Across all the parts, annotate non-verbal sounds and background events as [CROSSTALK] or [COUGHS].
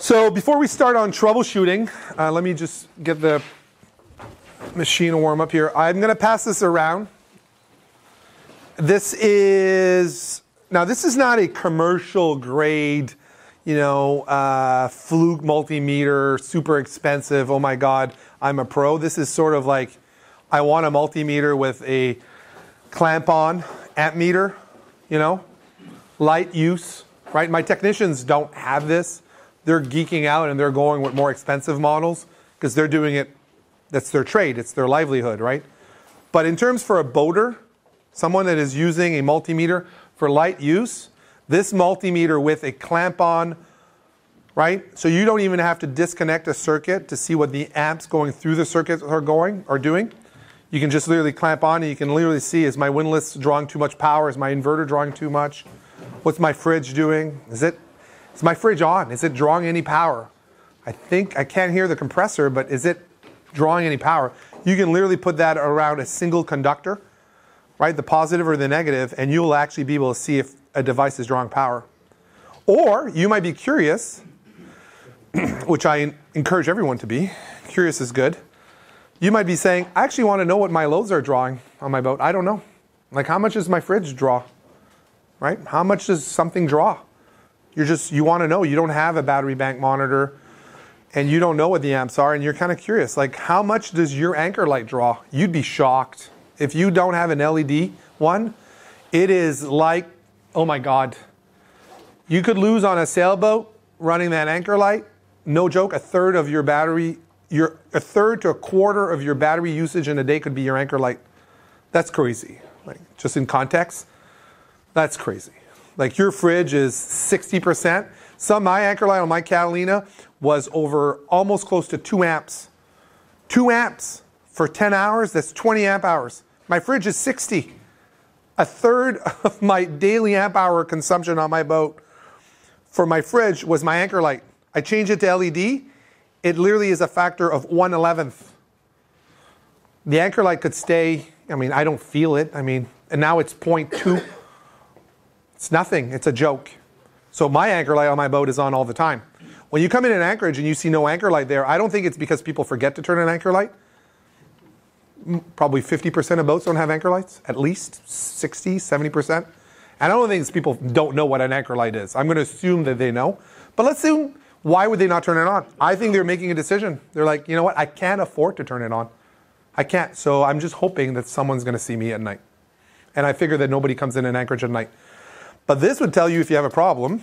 So before we start on troubleshooting, uh, let me just get the machine to warm up here. I'm going to pass this around. This is now this is not a commercial grade, you know, uh, fluke multimeter, super expensive. Oh my God, I'm a pro. This is sort of like I want a multimeter with a clamp on amp meter, you know, light use, right? My technicians don't have this. They're geeking out and they're going with more expensive models because they're doing it, that's their trade, it's their livelihood, right? But in terms for a boater, someone that is using a multimeter for light use, this multimeter with a clamp on, right? So you don't even have to disconnect a circuit to see what the amps going through the circuit are going are doing. You can just literally clamp on and you can literally see is my windlass drawing too much power? Is my inverter drawing too much? What's my fridge doing? Is it is my fridge on? Is it drawing any power? I think I can't hear the compressor, but is it drawing any power? You can literally put that around a single conductor right, the positive or the negative, and you'll actually be able to see if a device is drawing power. Or you might be curious, [CLEARS THROAT] which I encourage everyone to be. Curious is good. You might be saying, I actually want to know what my loads are drawing on my boat. I don't know. Like, how much does my fridge draw? Right? How much does something draw? You're just, you want to know. You don't have a battery bank monitor and you don't know what the amps are and you're kind of curious. Like, how much does your anchor light draw? You'd be shocked if you don't have an LED one, it is like, oh my God. You could lose on a sailboat running that anchor light. No joke, a third of your battery, your a third to a quarter of your battery usage in a day could be your anchor light. That's crazy. Like just in context, that's crazy. Like your fridge is 60%. Some my anchor light on my Catalina was over almost close to two amps. Two amps for 10 hours, that's 20 amp hours. My fridge is 60. A third [LAUGHS] of my daily amp hour consumption on my boat for my fridge was my anchor light. I changed it to LED. It literally is a factor of 1 11th. The anchor light could stay, I mean, I don't feel it. I mean, and now it's 0.2. It's nothing. It's a joke. So my anchor light on my boat is on all the time. When you come in an Anchorage and you see no anchor light there, I don't think it's because people forget to turn an anchor light probably 50% of boats don't have anchor lights, at least 60, 70%. And I don't think people don't know what an anchor light is. I'm going to assume that they know. But let's assume why would they not turn it on? I think they're making a decision. They're like, you know what? I can't afford to turn it on. I can't. So I'm just hoping that someone's going to see me at night. And I figure that nobody comes in an Anchorage at night. But this would tell you if you have a problem.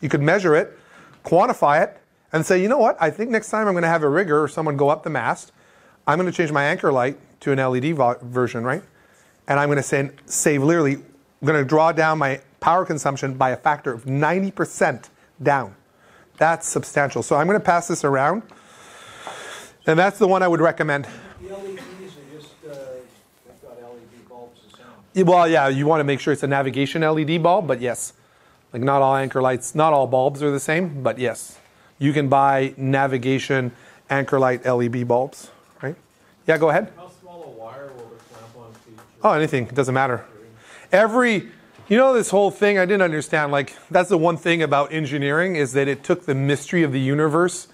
You could measure it, quantify it, and say, you know what? I think next time I'm going to have a rigger or someone go up the mast I'm going to change my anchor light to an LED version, right? And I'm going to send, save literally, I'm going to draw down my power consumption by a factor of 90% down. That's substantial. So I'm going to pass this around. And that's the one I would recommend. The LEDs are just, uh, they've got LED bulbs the same. Well, yeah, you want to make sure it's a navigation LED bulb, but yes. Like not all anchor lights, not all bulbs are the same, but yes. You can buy navigation anchor light LED bulbs. Right? Yeah, go ahead. How small a wire will the clamp on feature? Oh, anything. It doesn't matter. Every, you know, this whole thing, I didn't understand. Like, that's the one thing about engineering is that it took the mystery of the universe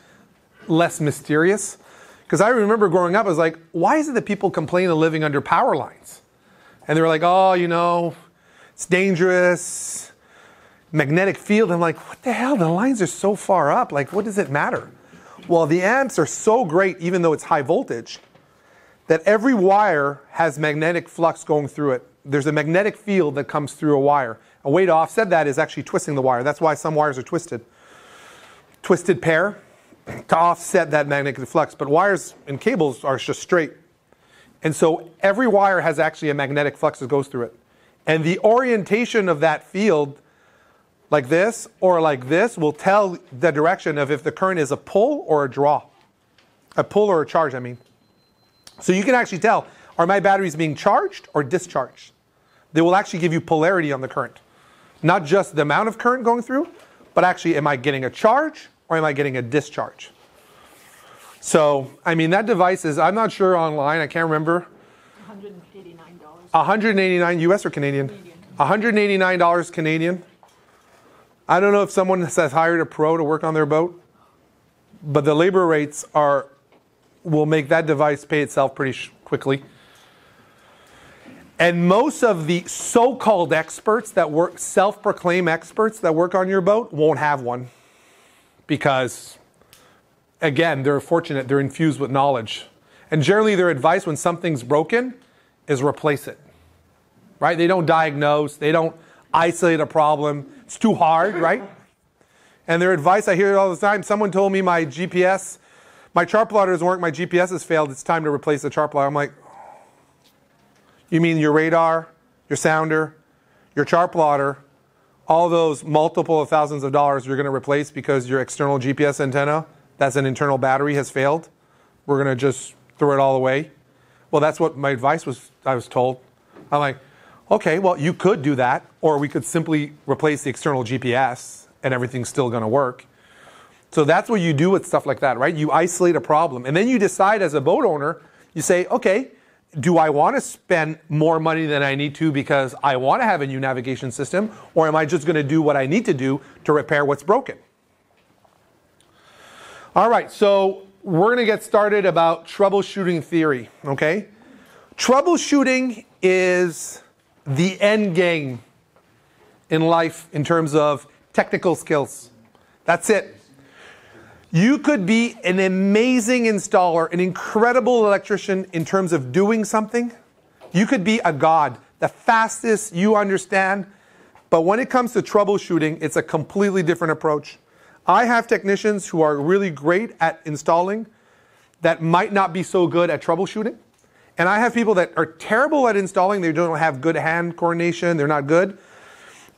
less mysterious. Because I remember growing up, I was like, why is it that people complain of living under power lines? And they were like, oh, you know, it's dangerous, magnetic field. I'm like, what the hell? The lines are so far up. Like, what does it matter? Well, the amps are so great, even though it's high voltage, that every wire has magnetic flux going through it. There's a magnetic field that comes through a wire. A way to offset that is actually twisting the wire. That's why some wires are twisted. Twisted pair to offset that magnetic flux. But wires and cables are just straight. And so every wire has actually a magnetic flux that goes through it. And the orientation of that field, like this or like this, will tell the direction of if the current is a pull or a draw. A pull or a charge, I mean. So you can actually tell, are my batteries being charged or discharged? They will actually give you polarity on the current. Not just the amount of current going through, but actually, am I getting a charge or am I getting a discharge? So, I mean, that device is, I'm not sure online, I can't remember. $189. 189 US or Canadian? $189 Canadian. I don't know if someone has hired a pro to work on their boat. but the labor rates are will make that device pay itself pretty sh- quickly. And most of the so-called experts that work self-proclaim experts that work on your boat won't have one because again, they're fortunate, they're infused with knowledge. And generally their advice when something's broken is replace it. Right? They don't diagnose, they don't isolate a problem. It's too hard, right? And their advice, I hear it all the time. Someone told me my GPS, my chart plotter doesn't work, my GPS has failed, it's time to replace the chart plotter. I'm like, you mean your radar, your sounder, your chart plotter, all those multiple of thousands of dollars you're going to replace because your external GPS antenna, that's an internal battery, has failed? We're going to just throw it all away? Well, that's what my advice was, I was told. I'm like, okay, well, you could do that, or we could simply replace the external GPS and everything's still going to work. So that's what you do with stuff like that, right? You isolate a problem. And then you decide as a boat owner, you say, okay, do I want to spend more money than I need to because I want to have a new navigation system, or am I just going to do what I need to do to repair what's broken? All right, so we're going to get started about troubleshooting theory, okay? Troubleshooting is the end game in life in terms of technical skills. That's it. You could be an amazing installer, an incredible electrician in terms of doing something. You could be a god, the fastest you understand. But when it comes to troubleshooting, it's a completely different approach. I have technicians who are really great at installing that might not be so good at troubleshooting. And I have people that are terrible at installing, they don't have good hand coordination, they're not good,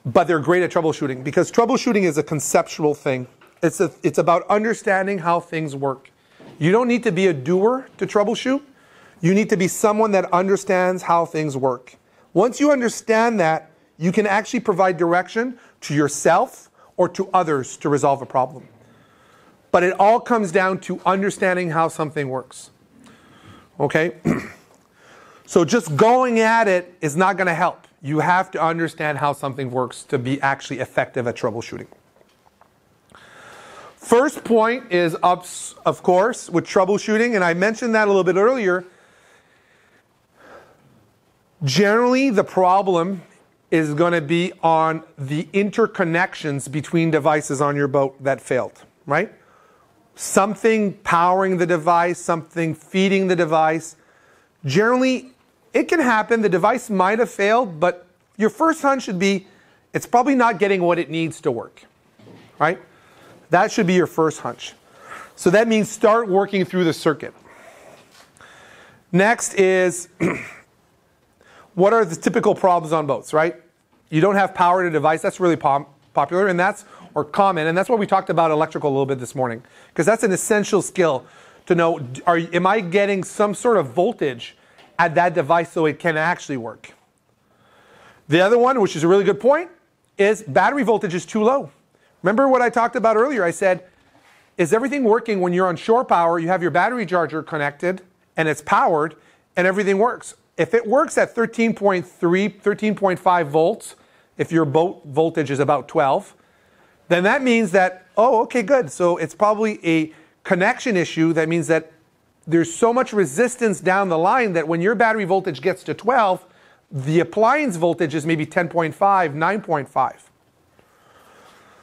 but they're great at troubleshooting because troubleshooting is a conceptual thing. It's, a, it's about understanding how things work. You don't need to be a doer to troubleshoot. You need to be someone that understands how things work. Once you understand that, you can actually provide direction to yourself or to others to resolve a problem. But it all comes down to understanding how something works. Okay? [CLEARS THROAT] so just going at it is not going to help. You have to understand how something works to be actually effective at troubleshooting. First point is ups, of course, with troubleshooting, and I mentioned that a little bit earlier. Generally, the problem is going to be on the interconnections between devices on your boat that failed, right? Something powering the device, something feeding the device. Generally, it can happen. The device might have failed, but your first hunch should be it's probably not getting what it needs to work, right? That should be your first hunch. So that means start working through the circuit. Next is [CLEARS THROAT] what are the typical problems on boats, right? You don't have power to device. That's really pop- popular and that's or common and that's why we talked about electrical a little bit this morning because that's an essential skill to know are am I getting some sort of voltage at that device so it can actually work. The other one, which is a really good point, is battery voltage is too low. Remember what I talked about earlier? I said, is everything working when you're on shore power? You have your battery charger connected and it's powered and everything works. If it works at 13.3, 13.5 volts, if your boat voltage is about 12, then that means that, oh, okay, good. So it's probably a connection issue. That means that there's so much resistance down the line that when your battery voltage gets to 12, the appliance voltage is maybe 10.5, 9.5.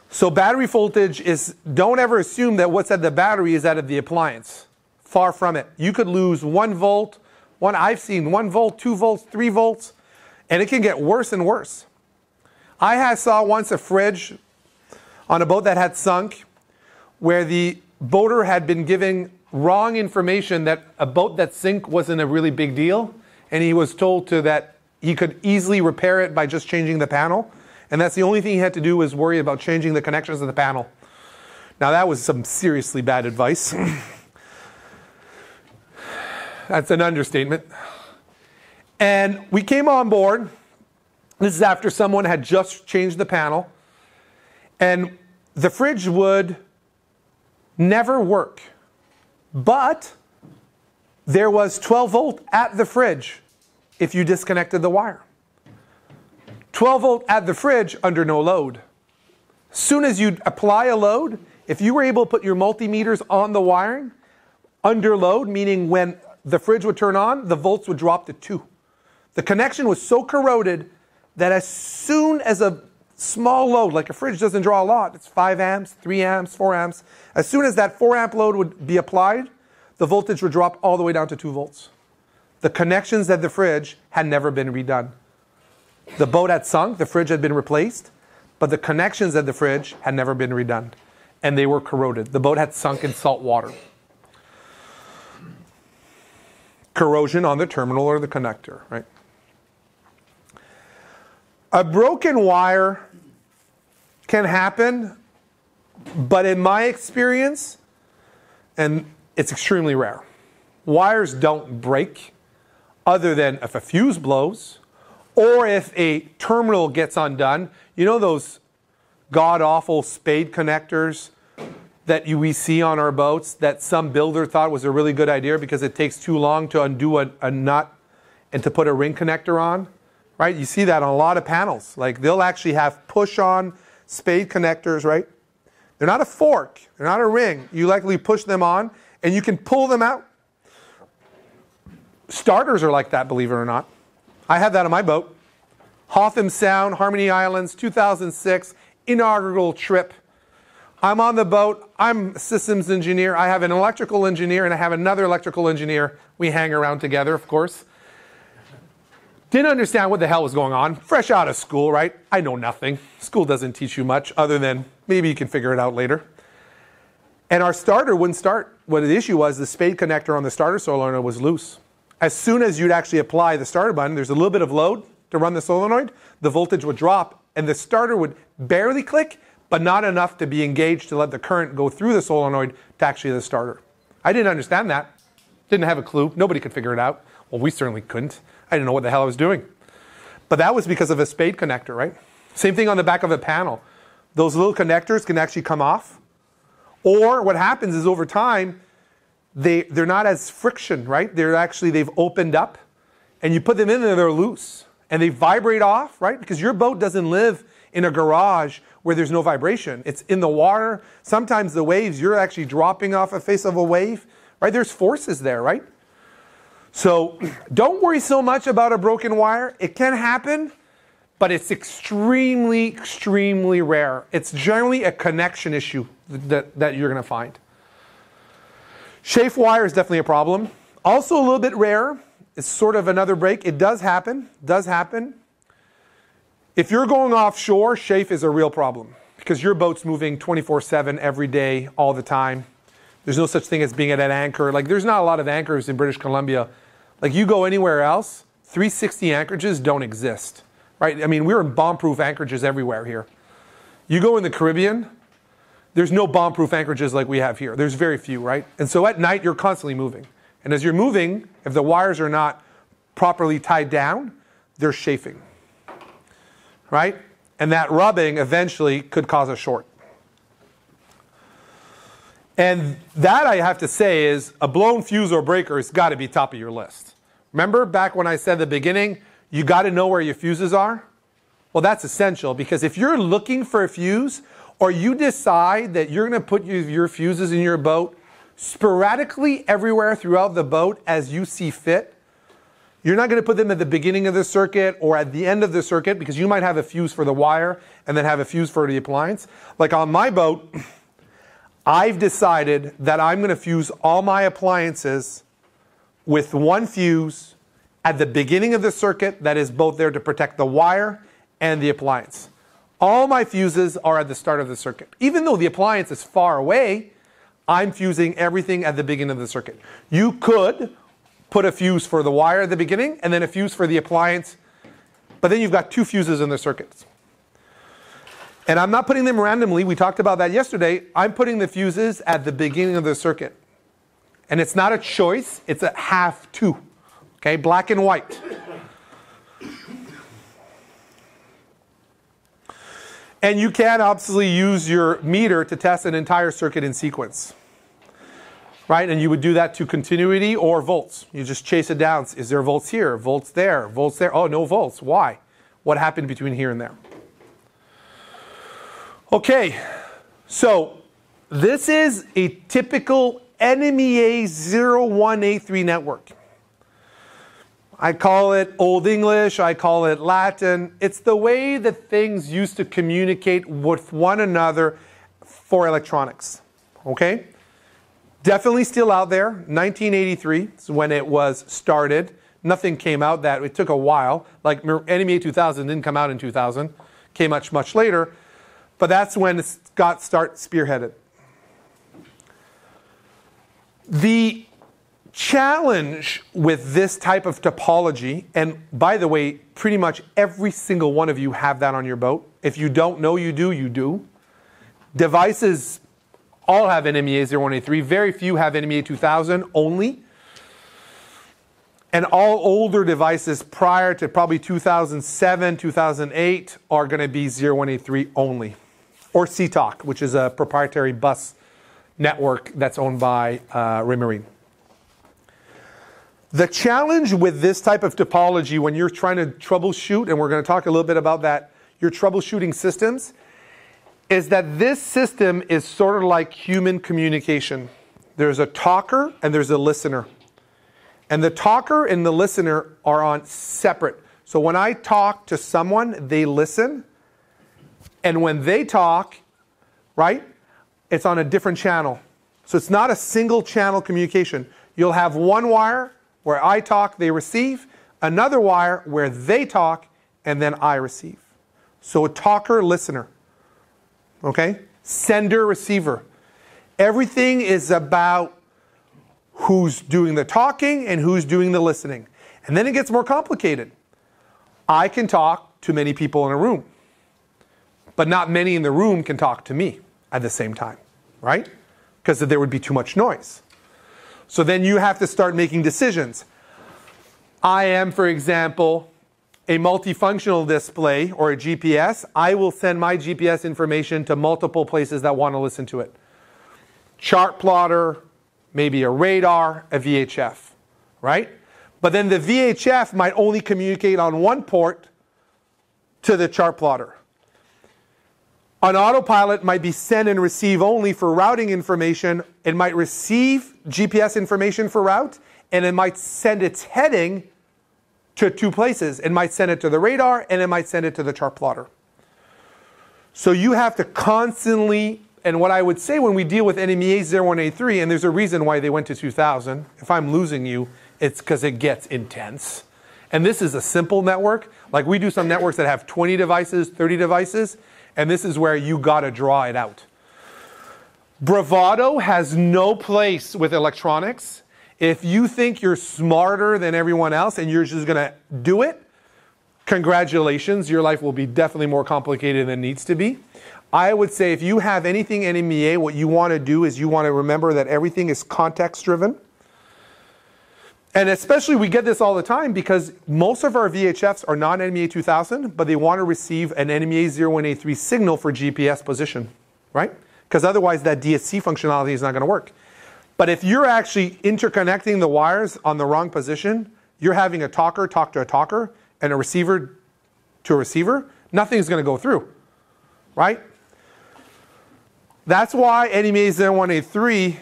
So battery voltage is, don't ever assume that what's at the battery is out of the appliance. Far from it. You could lose one volt, one, I've seen one volt, two volts, three volts, and it can get worse and worse. I saw once a fridge on a boat that had sunk where the boater had been giving wrong information that a boat that sink wasn't a really big deal, and he was told to that he could easily repair it by just changing the panel. And that's the only thing he had to do was worry about changing the connections of the panel. Now, that was some seriously bad advice. [SNIFFS] that's an understatement. And we came on board. This is after someone had just changed the panel. And the fridge would never work. But there was 12 volt at the fridge if you disconnected the wire. 12 volt at the fridge under no load. Soon as you apply a load, if you were able to put your multimeters on the wiring under load, meaning when the fridge would turn on, the volts would drop to two. The connection was so corroded that as soon as a small load, like a fridge doesn't draw a lot, it's 5 amps, 3 amps, 4 amps, as soon as that 4 amp load would be applied, the voltage would drop all the way down to 2 volts. The connections at the fridge had never been redone. The boat had sunk, the fridge had been replaced, but the connections at the fridge had never been redone, and they were corroded. The boat had sunk in salt water. Corrosion on the terminal or the connector, right? A broken wire can happen, but in my experience, and it's extremely rare, wires don't break other than if a fuse blows or if a terminal gets undone. You know those god awful spade connectors that you, we see on our boats that some builder thought was a really good idea because it takes too long to undo a, a nut and to put a ring connector on? Right? You see that on a lot of panels. Like they'll actually have push-on spade connectors, right? They're not a fork, they're not a ring. You likely push them on and you can pull them out. Starters are like that, believe it or not. I had that on my boat. Hotham Sound, Harmony Islands, 2006, inaugural trip. I'm on the boat. I'm a systems engineer. I have an electrical engineer and I have another electrical engineer. We hang around together, of course. Didn't understand what the hell was going on. Fresh out of school, right? I know nothing. School doesn't teach you much other than maybe you can figure it out later. And our starter wouldn't start. What the issue was, the spade connector on the starter solenoid was loose. As soon as you'd actually apply the starter button, there's a little bit of load to run the solenoid, the voltage would drop and the starter would barely click, but not enough to be engaged to let the current go through the solenoid to actually the starter. I didn't understand that. Didn't have a clue. Nobody could figure it out. Well, we certainly couldn't. I didn't know what the hell I was doing. But that was because of a spade connector, right? Same thing on the back of a panel. Those little connectors can actually come off. Or what happens is over time, they, they're not as friction, right? They're actually, they've opened up and you put them in there, they're loose and they vibrate off, right? Because your boat doesn't live in a garage where there's no vibration. It's in the water. Sometimes the waves, you're actually dropping off a face of a wave, right? There's forces there, right? So don't worry so much about a broken wire. It can happen, but it's extremely, extremely rare. It's generally a connection issue that, that you're going to find. Chafe wire is definitely a problem. Also a little bit rare. It's sort of another break. It does happen. Does happen. If you're going offshore, chafe is a real problem because your boat's moving 24/7 every day, all the time. There's no such thing as being at an anchor. Like there's not a lot of anchors in British Columbia. Like you go anywhere else, 360 anchorages don't exist, right? I mean, we're in bomb-proof anchorages everywhere here. You go in the Caribbean, there's no bomb-proof anchorages like we have here. There's very few, right? And so at night, you're constantly moving. And as you're moving, if the wires are not properly tied down, they're chafing, right? And that rubbing eventually could cause a short. And that I have to say is a blown fuse or breaker has got to be top of your list. Remember back when I said the beginning, you got to know where your fuses are? Well, that's essential because if you're looking for a fuse or you decide that you're going to put your fuses in your boat sporadically everywhere throughout the boat as you see fit, you're not going to put them at the beginning of the circuit or at the end of the circuit because you might have a fuse for the wire and then have a fuse for the appliance. Like on my boat, [CLEARS THROAT] I've decided that I'm going to fuse all my appliances with one fuse at the beginning of the circuit that is both there to protect the wire and the appliance. All my fuses are at the start of the circuit. Even though the appliance is far away, I'm fusing everything at the beginning of the circuit. You could put a fuse for the wire at the beginning and then a fuse for the appliance, but then you've got two fuses in the circuits. And I'm not putting them randomly. We talked about that yesterday. I'm putting the fuses at the beginning of the circuit. And it's not a choice, it's a have to. Okay, black and white. And you can obviously use your meter to test an entire circuit in sequence. Right? And you would do that to continuity or volts. You just chase it down. Is there volts here? Volts there? Volts there? Oh, no volts. Why? What happened between here and there? Okay, so This is a typical NMEA 0183 network. I call it Old English, I call it Latin. It's the way that things used to communicate with one another for electronics. Okay? Definitely still out there. 1983 is when it was started. Nothing came out that it took a while. Like NMEA 2000 didn't come out in 2000, came much much later. But that's when got start spearheaded. The challenge with this type of topology, and by the way, pretty much every single one of you have that on your boat. If you don't know you do, you do. Devices all have NMEA 0183. Very few have NMEA 2000 only. And all older devices prior to probably 2007, 2008 are going to be 0183 only. Or SeaTalk, which is a proprietary bus network that's owned by uh, Raymarine. The challenge with this type of topology when you're trying to troubleshoot, and we're going to talk a little bit about that, your troubleshooting systems, is that this system is sort of like human communication. There's a talker and there's a listener. And the talker and the listener are on separate. So when I talk to someone, they listen. And when they talk, right, it's on a different channel. So it's not a single channel communication. You'll have one wire where I talk, they receive, another wire where they talk, and then I receive. So a talker, listener. Okay? Sender, receiver. Everything is about who's doing the talking and who's doing the listening. And then it gets more complicated. I can talk to many people in a room, but not many in the room can talk to me at the same time, right? Because there would be too much noise. So then you have to start making decisions. I am, for example, a multifunctional display or a GPS. I will send my GPS information to multiple places that want to listen to it. Chart plotter, maybe a radar, a VHF, right? But then the VHF might only communicate on one port to the chart plotter. An autopilot might be send and receive only for routing information. It might receive GPS information for route, and it might send its heading to two places. It might send it to the radar, and it might send it to the chart plotter. So you have to constantly and what I would say when we deal with NMEA 0183, and there's a reason why they went to 2000, if I'm losing you, it's because it gets intense. And this is a simple network. Like we do some networks that have 20 devices, 30 devices, and this is where you got to draw it out. Bravado has no place with electronics. If you think you're smarter than everyone else and you're just going to do it, congratulations. Your life will be definitely more complicated than it needs to be. I would say if you have anything NMEA, what you want to do is you want to remember that everything is context driven. And especially we get this all the time because most of our VHFs are non NMEA 2000, but they want to receive an NMEA 0183 signal for GPS position, right? Because otherwise that DSC functionality is not going to work. But if you're actually interconnecting the wires on the wrong position, you're having a talker talk to a talker and a receiver to a receiver, nothing's going to go through, right? That's why NMEA 0183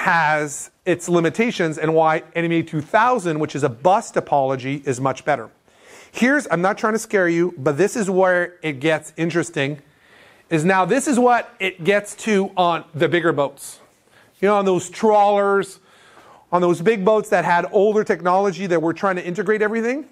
has its limitations and why NMEA 2000, which is a bus topology, is much better. Here's, I'm not trying to scare you, but this is where it gets interesting, is now this is what it gets to on the bigger boats. You know, on those trawlers, on those big boats that had older technology that were trying to integrate everything.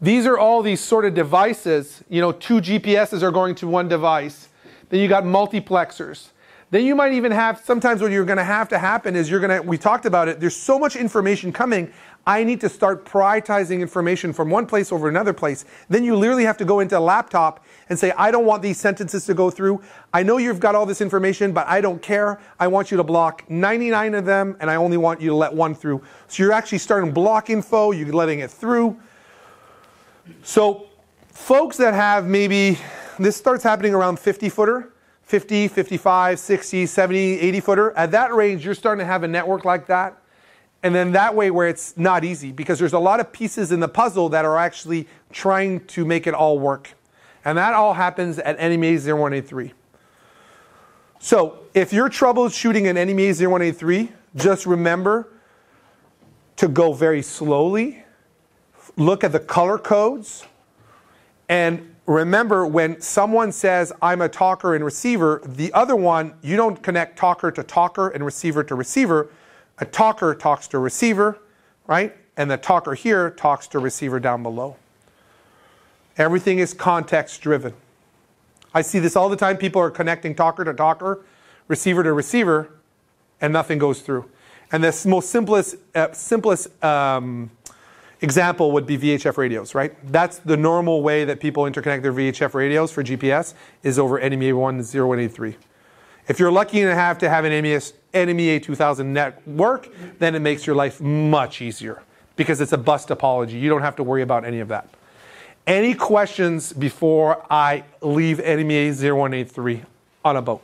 These are all these sort of devices, you know, two GPSs are going to one device then you got multiplexers. Then you might even have, sometimes what you're going to have to happen is you're going to, we talked about it, there's so much information coming. I need to start prioritizing information from one place over another place. Then you literally have to go into a laptop and say, I don't want these sentences to go through. I know you've got all this information, but I don't care. I want you to block 99 of them, and I only want you to let one through. So you're actually starting block info, you're letting it through. So folks that have maybe this starts happening around 50 footer, 50, 55, 60, 70, 80 footer. At that range, you're starting to have a network like that. And then that way where it's not easy because there's a lot of pieces in the puzzle that are actually trying to make it all work. And that all happens at NMEA 0183. So if you're troubleshooting an NMEA 0183, just remember to go very slowly, look at the color codes, and remember when someone says, I'm a talker and receiver, the other one, you don't connect talker to talker and receiver to receiver. A talker talks to receiver, right? And the talker here talks to receiver down below. Everything is context driven. I see this all the time. People are connecting talker to talker, receiver to receiver, and nothing goes through. And the most simplest, uh, simplest um, example would be VHF radios, right? That's the normal way that people interconnect their VHF radios for GPS is over NMEA 0183. If you're lucky have to have an NMEA 2000 network, then it makes your life much easier because it's a bus topology. You don't have to worry about any of that. Any questions before I leave NMEA 0183 on a boat?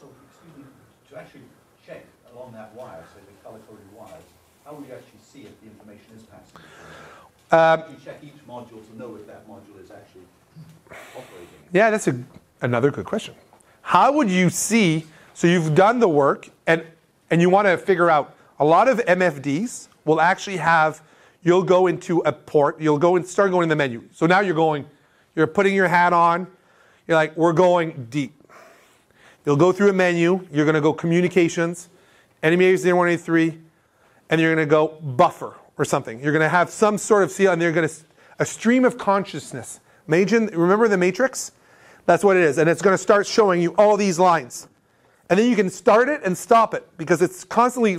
So, excuse me, to actually check along that wire, so the color-coded wires, how will you actually see if the information is passing? Um, You check each module to know if that module is actually operating. Yeah, that's a, another good question. How would you see? So you've done the work, and and you want to figure out. A lot of MFDs will actually have. You'll go into a port. You'll go and start going in the menu. So now you're going. You're putting your hat on. You're like, we're going deep. You'll go through a menu. You're going to go communications, NMEA 0183, and you're going to go buffer or something. You're going to have some sort of seal, and they're going to a stream of consciousness. Imagine, remember the matrix? That's what it is. And it's going to start showing you all these lines. And then you can start it and stop it because it's constantly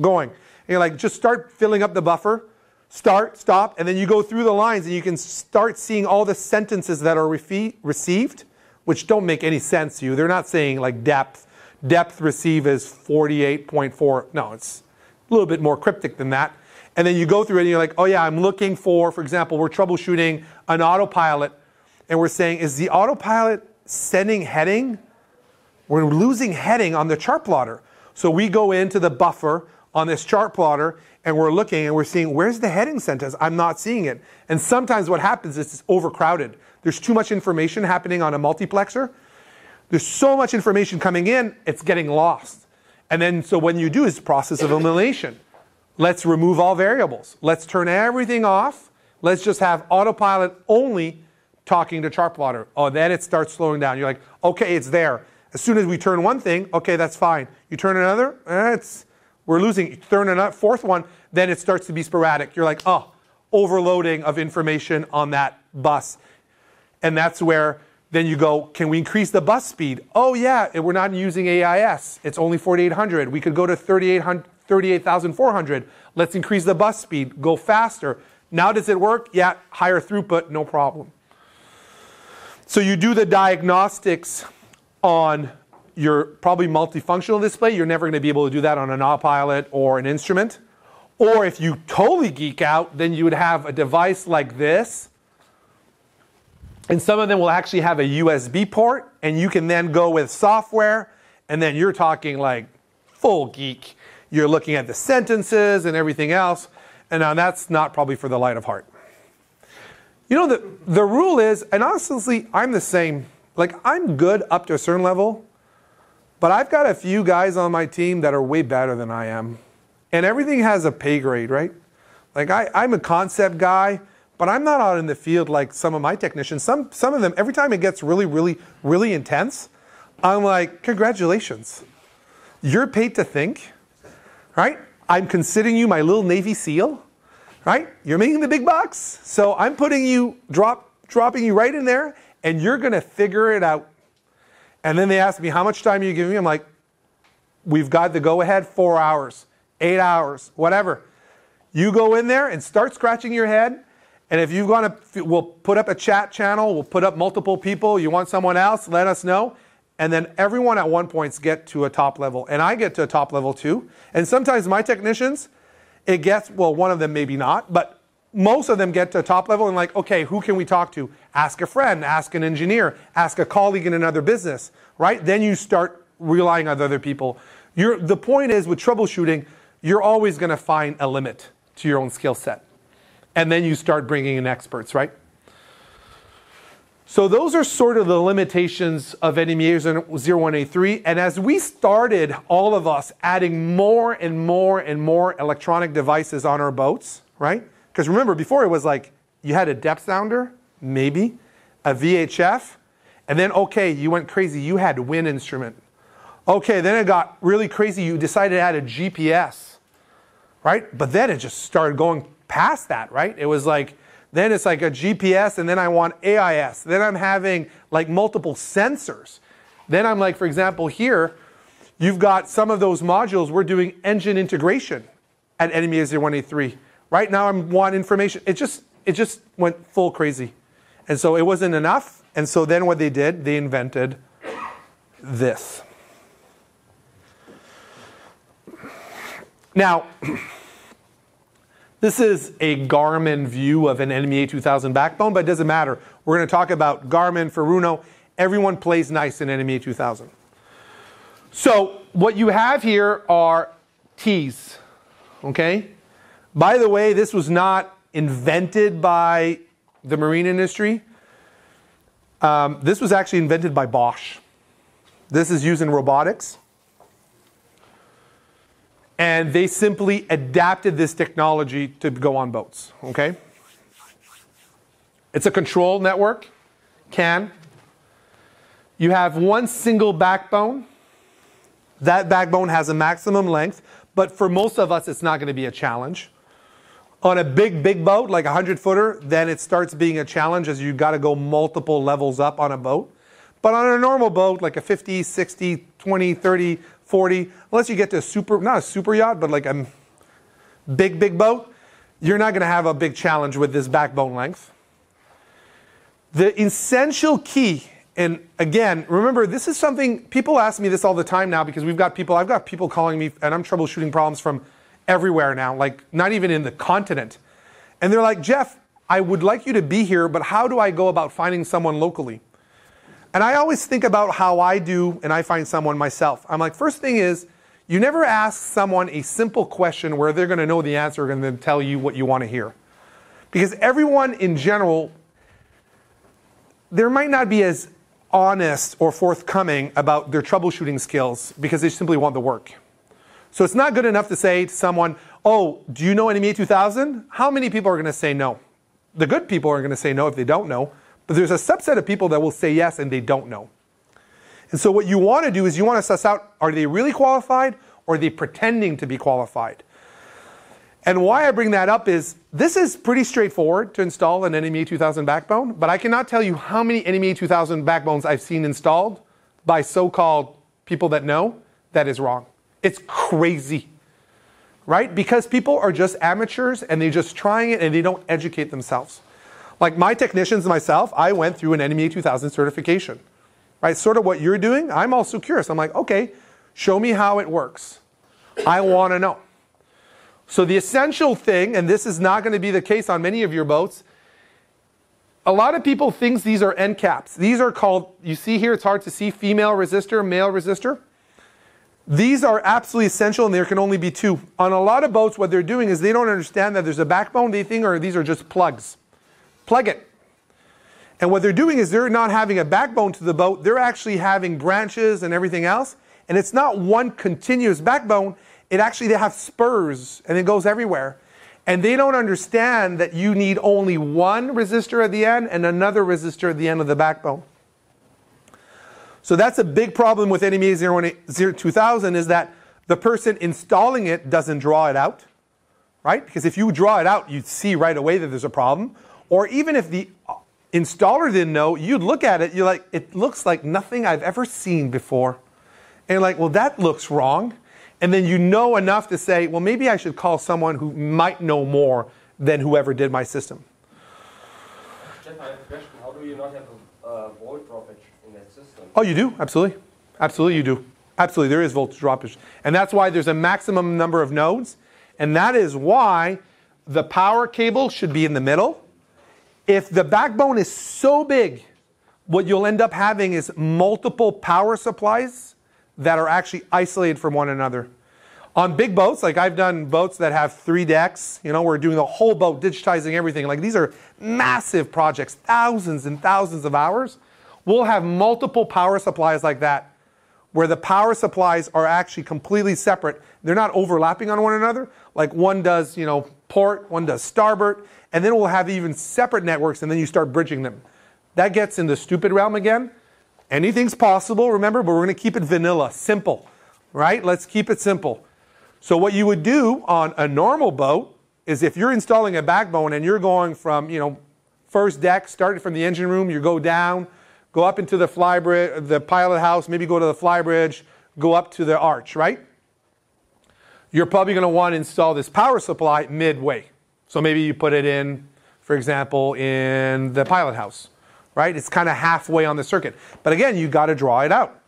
going. And you're like, just start filling up the buffer, start, stop, and then you go through the lines and you can start seeing all the sentences that are refe- received, which don't make any sense to you. They're not saying like depth. Depth receive is 48.4. No, it's a little bit more cryptic than that. And then you go through it and you're like, oh yeah, I'm looking for, for example, we're troubleshooting an autopilot and we're saying, is the autopilot sending heading? We're losing heading on the chart plotter. So we go into the buffer on this chart plotter and we're looking and we're seeing where's the heading sentence? I'm not seeing it. And sometimes what happens is it's overcrowded. There's too much information happening on a multiplexer. There's so much information coming in, it's getting lost. And then so when you do is process of elimination. Let's remove all variables. Let's turn everything off. Let's just have autopilot only talking to chart plotter. Oh, then it starts slowing down. You're like, okay, it's there. As soon as we turn one thing, okay, that's fine. You turn another, eh, it's we're losing. You turn another fourth one, then it starts to be sporadic. You're like, oh, overloading of information on that bus. And that's where then you go, can we increase the bus speed? Oh yeah, we're not using AIS. It's only 4800. We could go to 38,400. Let's increase the bus speed, go faster. Now does it work? Yeah, higher throughput, no problem. So you do the diagnostics on your probably multifunctional display. You're never going to be able to do that on an autopilot or an instrument. Or if you totally geek out, then you would have a device like this. And some of them will actually have a USB port, and you can then go with software, and then you're talking like full geek. You're looking at the sentences and everything else, and now that's not probably for the light of heart. You know, the, the rule is, and honestly, I'm the same. Like, I'm good up to a certain level, but I've got a few guys on my team that are way better than I am. And everything has a pay grade, right? Like, I, I'm a concept guy, but I'm not out in the field like some of my technicians. Some, some of them, every time it gets really, really, really intense, I'm like, congratulations. You're paid to think, right? I'm considering you my little Navy SEAL, right? You're making the big bucks. So I'm putting you, drop, dropping you right in there, and you're going to figure it out. And then they ask me, how much time are you giving me? I'm like, we've got the go ahead four hours, eight hours, whatever. You go in there and start scratching your head. And if you want to, we'll put up a chat channel, we'll put up multiple people. You want someone else, let us know. And then everyone at one point get to a top level. And I get to a top level too. And sometimes my technicians, it gets, well, one of them maybe not, but most of them get to a top level and like, okay, who can we talk to? Ask a friend, ask an engineer, ask a colleague in another business, right? Then you start relying on other people. You're, the point is with troubleshooting, you're always going to find a limit to your own skill set. And then you start bringing in experts, right? So those are sort of the limitations of NMEA 0183. And as we started, all of us adding more and more and more electronic devices on our boats, right? Because remember, before it was like you had a depth sounder, maybe, a VHF, and then okay, you went crazy. You had wind instrument. Okay, then it got really crazy. You decided to add a GPS, right? But then it just started going past that, right? It was like then it's like a GPS, and then I want AIS. Then I'm having like multiple sensors. Then I'm like, for example, here, you've got some of those modules, we're doing engine integration at NMEA 0183. Right now I want information. It just, it just went full crazy. And so it wasn't enough. And so then what they did, they invented this. Now, [CLEARS THROAT] This is a Garmin view of an NMEA 2000 backbone, but it doesn't matter. We're going to talk about Garmin, Furuno. Everyone plays nice in NMEA 2000. So what you have here are T's, okay? By the way, this was not invented by the marine industry. Um, this was actually invented by Bosch. This is used in robotics and they simply adapted this technology to go on boats. Okay? It's a control network, CAN. You have one single backbone. That backbone has a maximum length, but for most of us, it's not going to be a challenge. On a big, big boat, like a 100 footer, then it starts being a challenge as you've got to go multiple levels up on a boat. But on a normal boat, like a 50, 60, 20, 30 40, unless you get to a super, not a super yacht, but like a big, big boat, you're not going to have a big challenge with this backbone length. The essential key, and again, remember, this is something people ask me this all the time now because we've got people, I've got people calling me, and I'm troubleshooting problems from everywhere now, like not even in the continent. And they're like, Jeff, I would like you to be here, but how do I go about finding someone locally? And I always think about how I do and I find someone myself. I'm like, first thing is, you never ask someone a simple question where they're going to know the answer and then tell you what you want to hear. Because everyone in general, there might not be as honest or forthcoming about their troubleshooting skills because they simply want the work. So it's not good enough to say to someone, oh, do you know NMEA 2000? How many people are going to say no? The good people are going to say no if they don't know. But there's a subset of people that will say yes and they don't know. And so what you want to do is you want to suss out are they really qualified or are they pretending to be qualified? And why I bring that up is this is pretty straightforward to install an NMEA 2000 backbone, but I cannot tell you how many NMEA 2000 backbones I've seen installed by so called people that know that is wrong. It's crazy, right? Because people are just amateurs and they're just trying it and they don't educate themselves. Like my technicians myself, I went through an NMEA 2000 certification. Right? Sort of what you're doing, I'm also curious. I'm like, okay, show me how it works. I want to know. So the essential thing, and this is not going to be the case on many of your boats, a lot of people think these are end caps. These are called, you see here, it's hard to see, female resistor, male resistor. These are absolutely essential and there can only be two. On a lot of boats, what they're doing is they don't understand that there's a backbone, they think, or these are just plugs plug it. And what they're doing is they're not having a backbone to the boat, they're actually having branches and everything else. And it's not one continuous backbone, it actually, they have spurs and it goes everywhere. And they don't understand that you need only one resistor at the end and another resistor at the end of the backbone. So that's a big problem with NMEA 2000 is that the person installing it doesn't draw it out, right? Because if you draw it out, you'd see right away that there's a problem. Or even if the installer didn't know, you'd look at it, you're like, it looks like nothing I've ever seen before. And you're like, well, that looks wrong. And then you know enough to say, well, maybe I should call someone who might know more than whoever did my system. Jeff, I have a question. How do you not have a uh, volt droppage in that system? Oh, you do? Absolutely. Absolutely, you do. Absolutely, there is voltage droppage. And that's why there's a maximum number of nodes. And that is why the power cable should be in the middle if the backbone is so big, what you'll end up having is multiple power supplies that are actually isolated from one another. On big boats, like I've done boats that have three decks, you know, we're doing the whole boat, digitizing everything. Like these are massive projects, thousands and thousands of hours. We'll have multiple power supplies like that, where the power supplies are actually completely separate. They're not overlapping on one another. Like one does, you know, port, one does starboard, and then we'll have even separate networks, and then you start bridging them. That gets in the stupid realm again. Anything's possible, remember, but we're going to keep it vanilla, simple, right? Let's keep it simple. So what you would do on a normal boat is if you're installing a backbone and you're going from, you know, first deck, starting from the engine room, you go down, go up into the flybridge, the pilot house, maybe go to the flybridge, go up to the arch, right? You're probably going to want to install this power supply midway. So maybe you put it in, for example, in the pilot house, right? It's kind of halfway on the circuit. But again, you got to draw it out.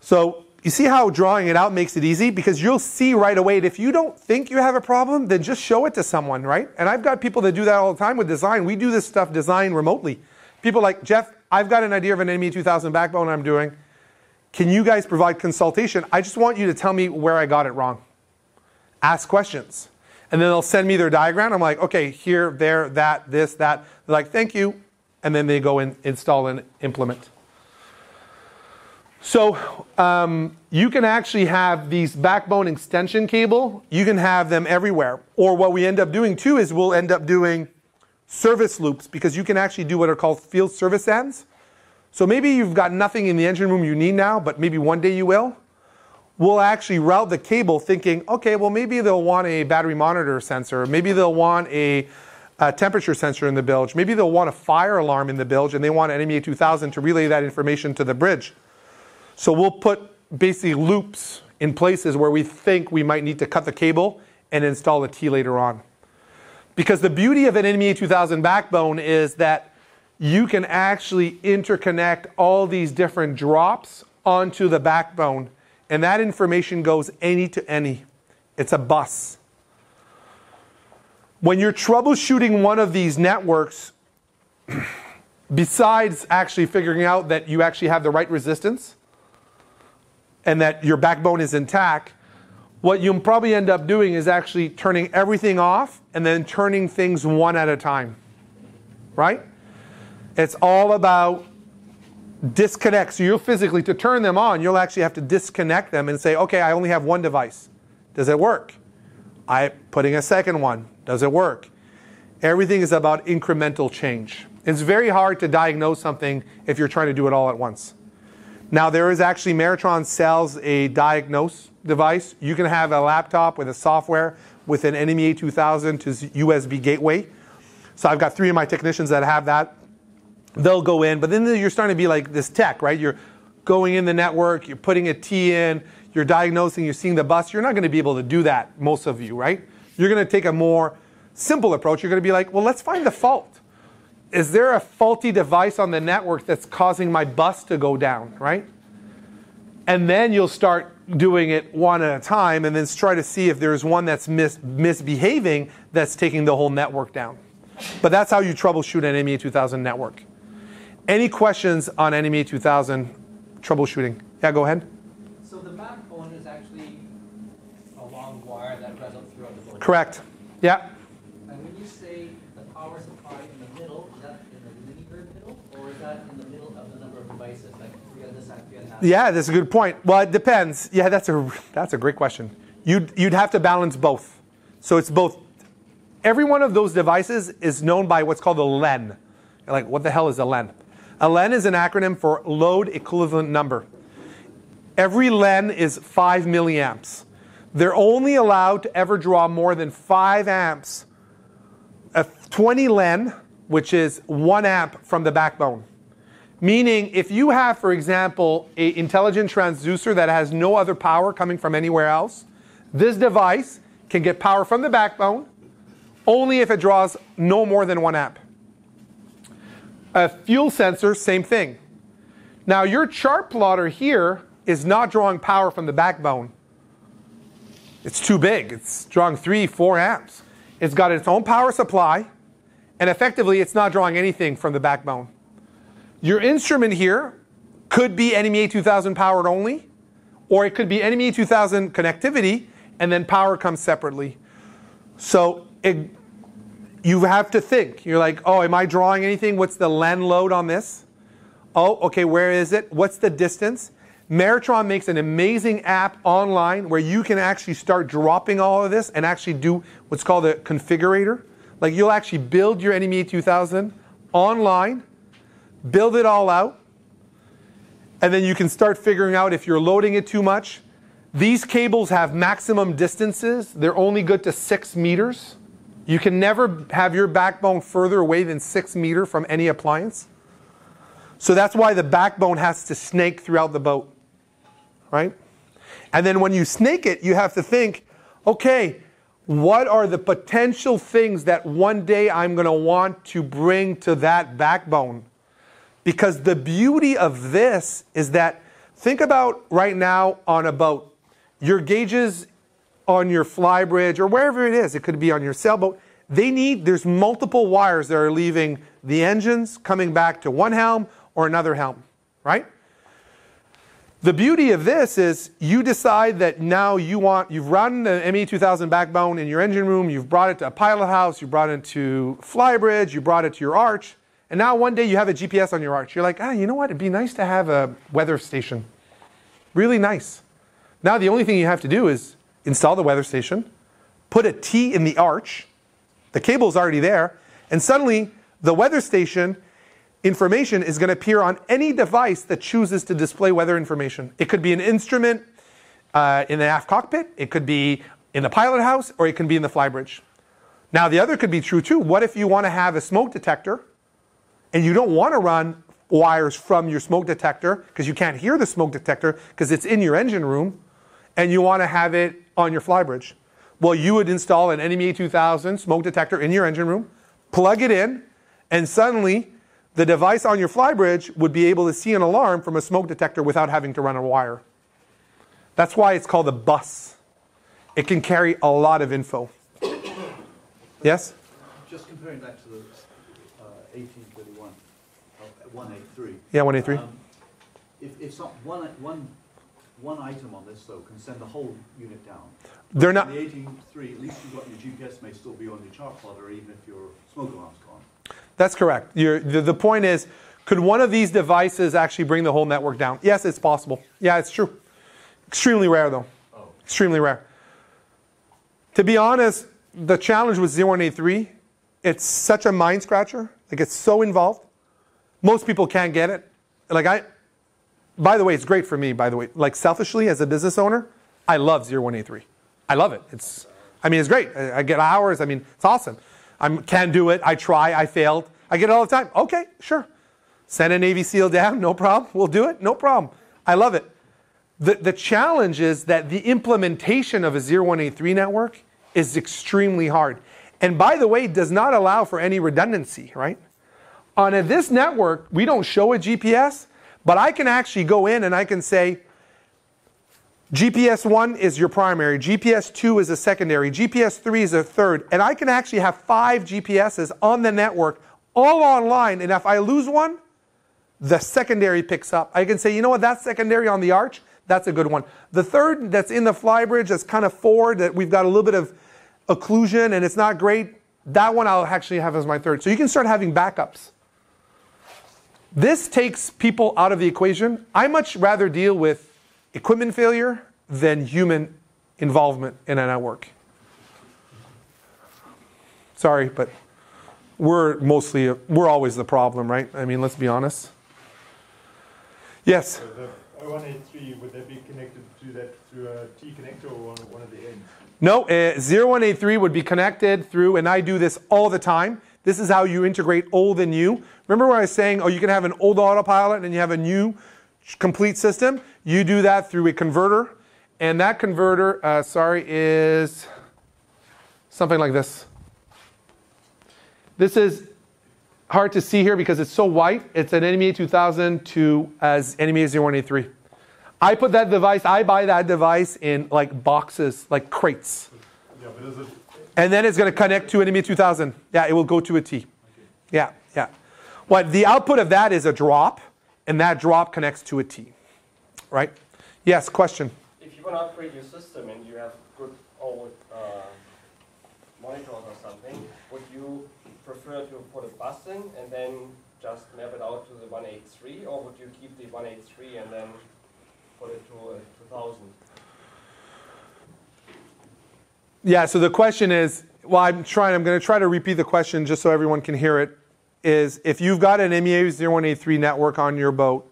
So you see how drawing it out makes it easy? Because you'll see right away. If you don't think you have a problem, then just show it to someone, right? And I've got people that do that all the time with design. We do this stuff design remotely. People like, Jeff, I've got an idea of an NMEA 2000 backbone I'm doing. Can you guys provide consultation? I just want you to tell me where I got it wrong. Ask questions. And then they'll send me their diagram. I'm like, okay, here, there, that, this, that. They're like, thank you. And then they go and install and implement. So um, you can actually have these backbone extension cable. You can have them everywhere. Or what we end up doing too is we'll end up doing service loops because you can actually do what are called field service ends. So maybe you've got nothing in the engine room you need now, but maybe one day you will. We'll actually route the cable thinking, okay, well, maybe they'll want a battery monitor sensor. Maybe they'll want a, a temperature sensor in the bilge. Maybe they'll want a fire alarm in the bilge and they want an NMEA 2000 to relay that information to the bridge. So we'll put basically loops in places where we think we might need to cut the cable and install a T later on. Because the beauty of an NMEA 2000 backbone is that you can actually interconnect all these different drops onto the backbone, and that information goes any to any. It's a bus. When you're troubleshooting one of these networks, [CLEARS THROAT] besides actually figuring out that you actually have the right resistance, and that your backbone is intact, what you'll probably end up doing is actually turning everything off and then turning things one at a time. Right? It's all about disconnect. So you'll physically, to turn them on, you'll actually have to disconnect them and say, okay, I only have one device. Does it work? I putting a second one. Does it work? Everything is about incremental change. It's very hard to diagnose something if you're trying to do it all at once. Now there is actually Maretron sells a diagnose device. You can have a laptop with a software with an NMEA 2000 to USB gateway. So I've got three of my technicians that have that. They'll go in, but then you're starting to be like this tech, right? You're going in the network, you're putting a T in, you're diagnosing, you're seeing the bus. You're not going to be able to do that, most of you, right? You're going to take a more simple approach. You're going to be like, well, let's find the fault is there a faulty device on the network that's causing my bus to go down, right? And then you'll start doing it one at a time and then try to see if there's one that's mis- misbehaving that's taking the whole network down. But that's how you troubleshoot an NMEA 2000 network. Any questions on NMEA 2000 troubleshooting? Yeah, go ahead. So the backbone is actually a long wire that runs up throughout the building. Correct. Yeah. And when you say the power supply in the middle, is that in the linear middle, or is that in the middle of the number of devices, like three on this side, three on that? Yeah, that's a good point. Well, it depends. Yeah, that's a that's a great question. You'd you'd have to balance both. So it's both. Every one of those devices is known by what's called a LEN. You're like, what the hell is a LEN? A LEN is an acronym for load equivalent number. Every LEN is five milliamps. They're only allowed to ever draw more than five amps. A 20 LEN, which is one amp from the backbone. Meaning, if you have, for example, an intelligent transducer that has no other power coming from anywhere else, this device can get power from the backbone only if it draws no more than one amp. A fuel sensor, same thing. Now, your chart plotter here is not drawing power from the backbone. It's too big. It's drawing three, four amps. It's got its own power supply, and effectively, it's not drawing anything from the backbone. Your instrument here could be NMEA 2000 powered only, Or it could be NMEA 2000 connectivity and then power comes separately. So it, you have to think. You're like, oh, am I drawing anything? What's the LAN load on this? Oh, okay, where is it? What's the distance? Maretron makes an amazing app online where you can actually start dropping all of this and actually do what's called a configurator. Like you'll actually build your NMEA 2000 online, build it all out, and then you can start figuring out if you're loading it too much. These cables have maximum distances. They're only good to six meters. You can never have your backbone further away than six meter from any appliance. So that's why the backbone has to snake throughout the boat, right? And then when you snake it, you have to think, okay, what are the potential things that one day I'm going to want to bring to that backbone? Because the beauty of this is that think about right now on a boat, your gauges on your fly bridge or wherever it is, it could be on your sailboat, they need, there's multiple wires that are leaving the engines coming back to one helm or another helm, right? The beauty of this is you decide that now you want, you've run the NMEA 2000 backbone in your engine room, you've brought it to a pilot house, you brought it to Flybridge, you brought it to your arch, and now one day you have a GPS on your arch. You're like, ah, you know what? It'd be nice to have a weather station. Really nice. Now the only thing you have to do is install the weather station, put a T in the arch, the cable's already there, and suddenly the weather station information is going to appear on any device that chooses to display weather information. It could be an instrument uh, in the aft cockpit, it could be in the pilot house, or it can be in the flybridge. Now, the other could be true too. What if you want to have a smoke detector and you don't want to run wires from your smoke detector because you can't hear the smoke detector because it's in your engine room and you want to have it on your flybridge? Well, you would install an NMEA 2000 smoke detector in your engine room, plug it in, and suddenly the device on your flybridge would be able to see an alarm from a smoke detector without having to run a wire. That's why it's called a bus. It can carry a lot of info. Yes? Just comparing that to the uh, 1831, uh, 183. Yeah, 183. Um, If, if some, one, one, one item on this though can send the whole unit down. They're not. The 18.3, at least you've got your GPS may still be on your chart plotter even if your smoke alarm's gone. That's correct. You're, the, the point is, could one of these devices actually bring the whole network down? Yes, it's possible. Yeah, it's true. Extremely rare, though. Oh. Extremely rare. To be honest, the challenge with 0183, it's such a mind scratcher. Like, it's so involved. Most people can't get it. Like, I, by the way, it's great for me, by the way. Like, selfishly, as a business owner, I love 0183. I love it. It's, I mean, it's great. I, I get hours. I mean, it's awesome. I can do it. I try. I failed. I get it all the time. Okay, sure. Send a Navy SEAL down. No problem. We'll do it. No problem. I love it. The, the challenge is that the implementation of a 0183 network is extremely hard. And by the way, does not allow for any redundancy, right? On a, this network, we don't show a GPS, but I can actually go in and I can say, GPS 1 is your primary, GPS 2 is a secondary, GPS 3 is a third, and I can actually have five GPSs on the network, all online, and if I lose one, the secondary picks up. I can say, you know what, that secondary on the arch, that's a good one. The third that's in the flybridge that's kind of forward, that we've got a little bit of occlusion and it's not great, that one I'll actually have as my third. So you can start having backups. This takes people out of the equation. I much rather deal with equipment failure than human involvement in a network. Sorry, but we're mostly, we're always the problem, right? I mean, let's be honest. Yes? So the 0183, would that be connected to that through a T connector or one, one of the ends? No, uh, 0183 would be connected through, and I do this all the time. This is how you integrate old and new. Remember when I was saying, oh, you can have an old autopilot and you have a new complete system? You do that through a converter, and that converter, uh, sorry, is something like this. This is hard to see here because it's so white. It's an NMEA 2000 to as NMEA 0183. I put that device, I buy that device in like boxes, like crates. Yeah, but is it, And then it's going to connect to NMEA 2000. Yeah, it will go to a T. Yeah, yeah. What the output of that is a drop, and that drop connects to a T, right? Yes, question. If you want to upgrade your system and you have good old uh, monitors or something, would you prefer to put a bus in and then just map it out to the 183, or would you keep the 183 and then put it to a 2000? Yeah, so the question is, well, I'm trying, I'm going to try to repeat the question just so everyone can hear it. Is if you've got an E MEA 0183 network on your boat,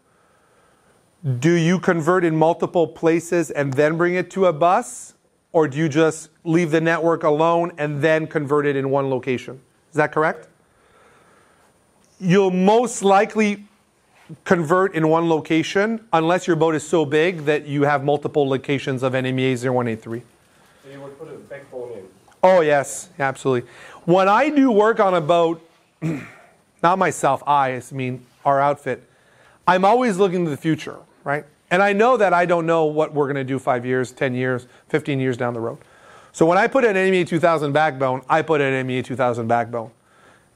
do you convert in multiple places and then bring it to a bus? Or do you just leave the network alone and then convert it in one location? Is that correct? You'll most likely convert in one location unless your boat is so big that you have multiple locations of an E MEA 0183. So you would put in. Oh, yes, absolutely. When I do work on a boat, [CLEARS THROAT] not myself, I, I mean our outfit, I'm always looking to the future, right? And I know that I don't know what we're going to do five years, 10 years, 15 years down the road. So when I put an NMEA 2000 backbone, I put an NMEA 2000 backbone.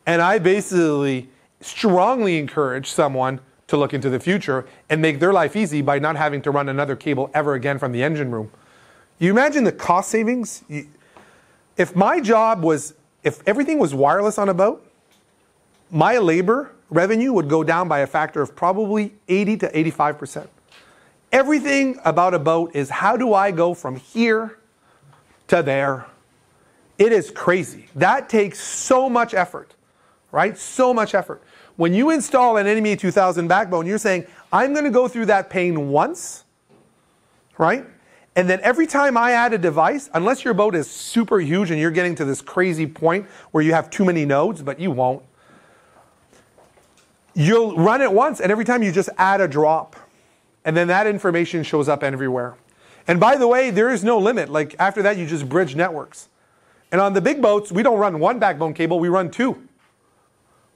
And I basically strongly encourage someone to look into the future and make their life easy by not having to run another cable ever again from the engine room. You imagine the cost savings? If my job was if everything was wireless on a boat my labor revenue would go down by a factor of probably 80 to 85% everything about a boat is how do i go from here to there? It is crazy. That takes so much effort right? So much effort. When you install an NMEA 2000 backbone you're saying i'm going to go through that pain once right? And then every time I add a device, unless your boat is super huge and you're getting to this crazy point where you have too many nodes, but you won't, you'll run it once, and every time you just add a drop. And then that information shows up everywhere. And by the way, there is no limit. Like after that, you just bridge networks. And on the big boats, we don't run one backbone cable, we run two.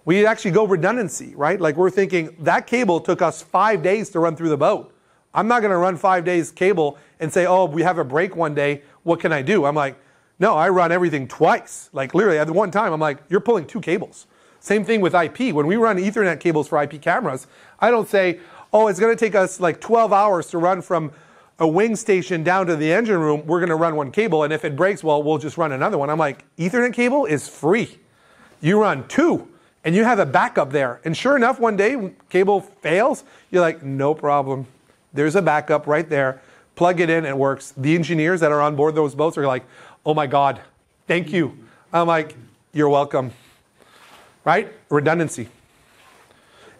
We actually go redundancy, right? Like we're thinking that cable took us five days to run through the boat. I'm not going to run five days cable and say, oh, we have a break one day. What can I do? I'm like, no, I run everything twice. Like literally at the one time, I'm like, you're pulling two cables. Same thing with IP. When we run Ethernet cables for IP cameras, I don't say, oh, it's going to take us like 12 hours to run from a wing station down to the engine room. We're going to run one cable, and if it breaks, well, we'll just run another one. I'm like, Ethernet cable is free. You run two, and you have a backup there. And sure enough, one day cable fails, you're like, no problem. There's a backup right there. Plug it in, it works. The engineers that are on board those boats are like, oh my God, thank you. I'm like, you're welcome. Right? Redundancy.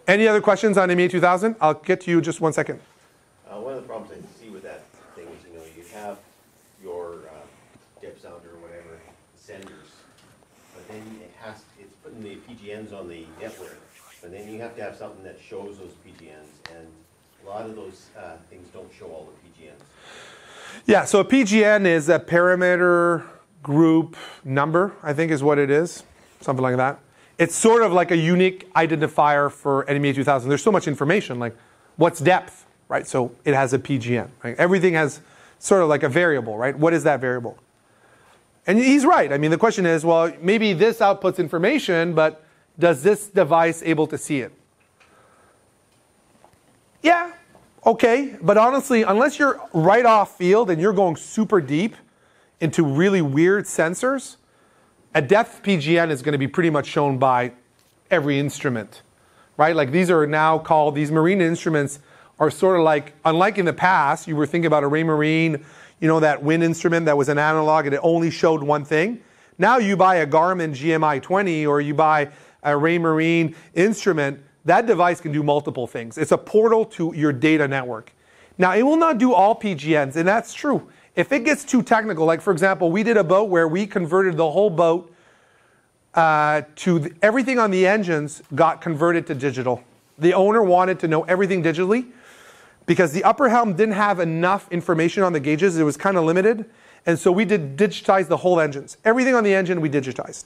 Any other questions on NMEA 2000? I'll get to you in just one second. Uh, one of the problems I see with that thing is, you know, you have your uh, depth sounder or whatever, senders, but then it has, it's putting the PGNs on the network, but then you have to have something that shows those PGNs, a lot of those uh, things don't show all the PGNs. Yeah, so a PGN is a parameter group number, I think is what it is, something like that. It's sort of like a unique identifier for NMEA 2000. There's so much information, like what's depth, right? So it has a PGN. Right? Everything has sort of like a variable, right? What is that variable? And he's right. I mean, the question is, well, maybe this outputs information, but does this device able to see it? Yeah, okay. But honestly, unless you're right off field and you're going super deep into really weird sensors, a depth PGN is going to be pretty much shown by every instrument, right? Like these are now called, these marine instruments are sort of like, unlike in the past, you were thinking about a Raymarine, you know, that wind instrument that was an analog and it only showed one thing. Now you buy a Garmin GMI 20 or you buy a Raymarine instrument, that device can do multiple things. It's a portal to your data network. Now, it will not do all PGNs, and that's true. If it gets too technical, like for example, we did a boat where we converted the whole boat uh, to the, everything on the engines got converted to digital. The owner wanted to know everything digitally because the upper helm didn't have enough information on the gauges. It was kind of limited. And so we did digitize the whole engines. Everything on the engine we digitized.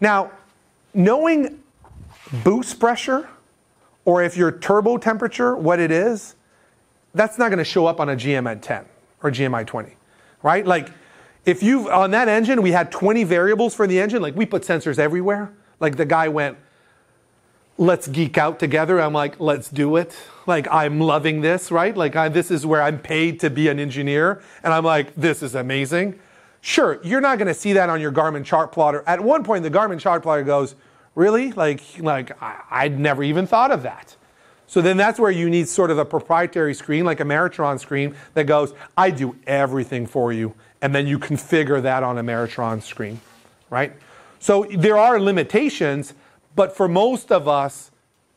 Now, knowing boost pressure or if your turbo temperature, what it is, that's not going to show up on a GMI 10 or GMI 20, right? Like if you've on that engine, we had 20 variables for the engine. Like we put sensors everywhere. Like the guy went, let's geek out together. I'm like, let's do it. Like, I'm loving this, right? Like, I, this is where I'm paid to be an engineer. And I'm like, this is amazing. Sure, you're not going to see that on your Garmin chart plotter. At one point, the Garmin chart plotter goes, really? Like, like I'd never even thought of that. So then that's where you need sort of a proprietary screen, like a Maretron screen, that goes, I do everything for you. And then you configure that on a Maretron screen, right? So there are limitations, but for most of us,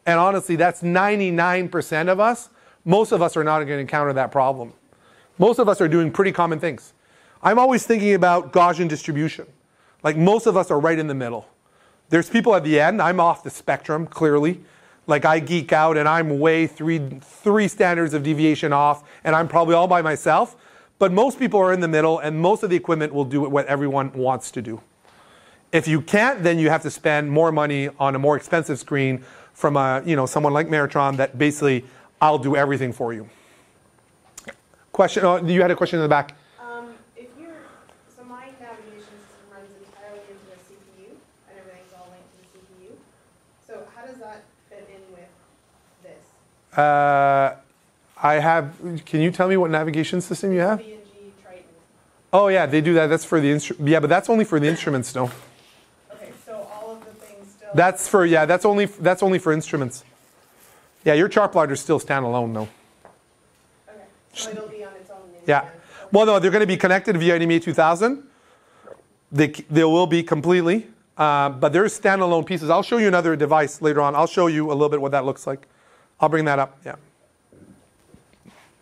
and honestly, that's 99% of us, most of us are not going to encounter that problem. Most of us are doing pretty common things. I'm always thinking about Gaussian distribution. Like most of us are right in the middle. There's people at the end, I'm off the spectrum, clearly. Like I geek out and I'm way three, three standards of deviation off, and I'm probably all by myself. But most people are in the middle, and most of the equipment will do what everyone wants to do. If you can't, then you have to spend more money on a more expensive screen from a, you know, someone like Maretron that basically, I'll do everything for you. Question, oh, you had a question in the back. Um, if you're, so my navigation system runs entirely into the CPU, and everything's all linked to the CPU. So how does that fit in with this? Uh, I have, can you tell me what navigation system you have? B&G Triton. Oh yeah, they do that. That's for the instru- yeah, but that's only for the instruments, no. Okay, so all of the things still. That's for yeah, that's only that's only for instruments. Yeah, your chart plotter is still standalone though. Okay, so it'll be on its own. Yeah. end. Well, no, they're going to be connected via NMEA 2000. They they will be completely, uh, but there's standalone pieces. I'll show you another device later on. I'll show you a little bit what that looks like. I'll bring that up. Yeah.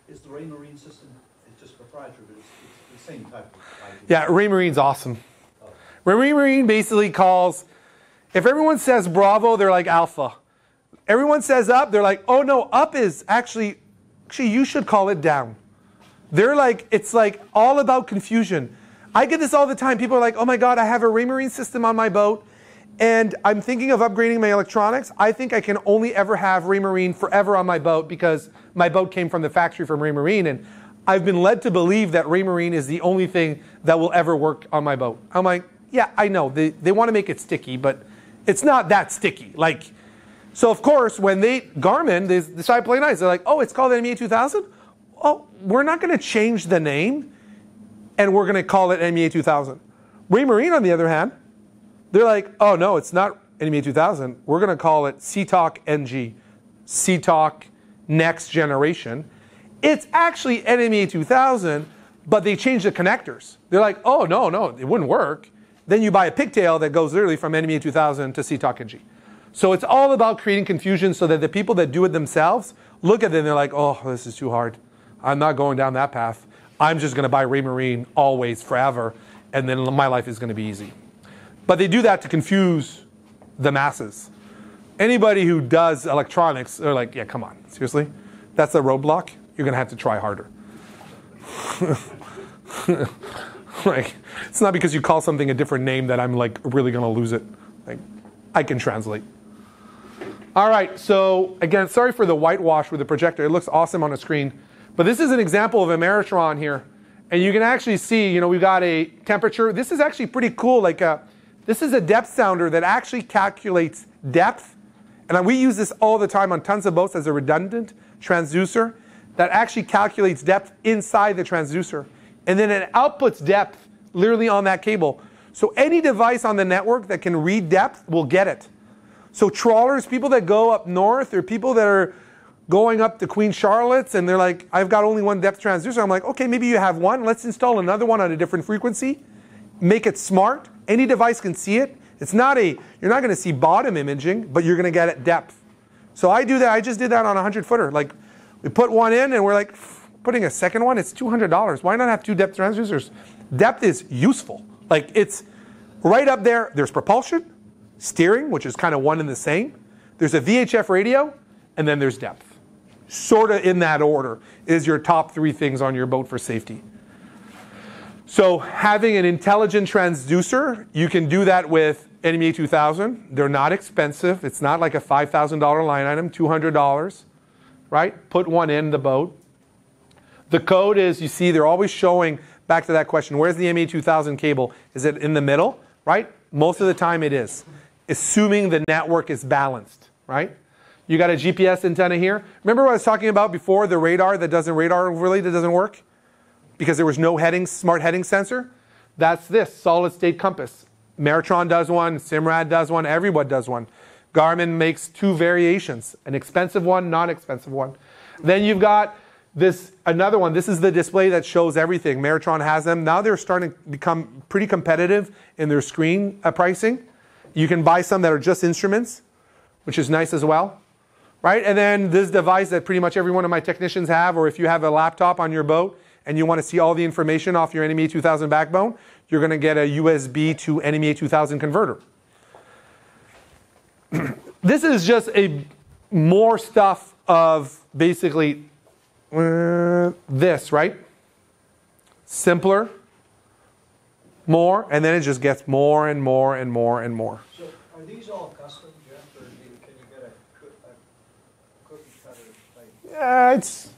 Is the Raymarine system, it's just proprietary, but it's, it's the same type of idea? Yeah, Raymarine's awesome. Oh. Raymarine basically calls, if everyone says Bravo, they're like Alpha. Everyone says up, they're like, oh no, up is actually, actually you should call it down. They're like, it's like all about confusion. I get this all the time. People are like, oh my God, I have a Raymarine system on my boat and I'm thinking of upgrading my electronics. I think I can only ever have Raymarine forever on my boat because my boat came from the factory from Raymarine and I've been led to believe that Raymarine is the only thing that will ever work on my boat. I'm like, yeah, I know. They, they want to make it sticky, but it's not that sticky. Like, so of course, when they Garmin they decide to play nice, they're like, "Oh, it's called NMEA 2000." Oh, we're not going to change the name, and we're going to call it NMEA 2000. Raymarine, on the other hand, they're like, "Oh no, it's not NMEA 2000. We're going to call it SeaTalk NG, SeaTalk Next Generation." It's actually NMEA 2000, but they changed the connectors. They're like, "Oh no, no, it wouldn't work." Then you buy a pigtail that goes literally from NMEA 2000 to SeaTalk NG. So it's all about creating confusion so that the people that do it themselves look at it and they're like, oh, this is too hard. I'm not going down that path. I'm just going to buy Raymarine always, forever, and then my life is going to be easy. But they do that to confuse the masses. Anybody who does electronics, they're like, yeah, come on, seriously? That's a roadblock? You're going to have to try harder. [LAUGHS] like, it's not because you call something a different name that I'm like really going to lose it. Like, I can translate. All right, so again, sorry for the whitewash with the projector. It looks awesome on the screen. But this is an example of a Maretron here. And you can actually see, you know, we've got a temperature. This is actually pretty cool. Like, a, this is a depth sounder that actually calculates depth. And we use this all the time on tons of boats as a redundant transducer that actually calculates depth inside the transducer. And then it outputs depth literally on that cable. So any device on the network that can read depth will get it. So trawlers, people that go up north, or people that are going up to Queen Charlotte's and they're like, I've got only one depth transducer. I'm like, okay, maybe you have one. Let's install another one on a different frequency. Make it smart. Any device can see it. It's not a, you're not going to see bottom imaging, but you're going to get it depth. So I do that. I just did that on a 100 footer. Like, we put one in and we're like, putting a second one, it's $200. Why not have two depth transducers? Depth is useful. Like, it's right up there. There's propulsion, steering, which is kind of one and the same. There's a VHF radio, and then there's depth. Sort of in that order is your top three things on your boat for safety. So having an intelligent transducer, you can do that with NMEA 2000. They're not expensive. It's not like a $5,000 line item, $200, right? Put one in the boat. The code is, you see, they're always showing, back to that question, where's the NMEA 2000 cable? Is it in the middle, right? Most of the time it is, assuming the network is balanced. right? You got a GPS antenna here. Remember what I was talking about before, the radar that doesn't radar overlay that doesn't work? Because there was no heading, smart heading sensor? That's this, solid state compass. Maretron does one, Simrad does one, everyone does one. Garmin makes two variations, an expensive one, non-expensive one. Then you've got this another one. This is the display that shows everything. Maretron has them. Now they're starting to become pretty competitive in their screen uh, pricing. You can buy some that are just instruments, which is nice as well. Right? And then this device that pretty much every one of my technicians have, or if you have a laptop on your boat and you want to see all the information off your NMEA 2000 backbone, you're going to get a USB to NMEA 2000 converter. [CLEARS THROAT] this is just a more stuff of basically uh, this, right? Simpler, more, and then it just gets more and more and more and more. So are these all custom, Jeff, or can you get a a cookie cutter type? Yeah, it's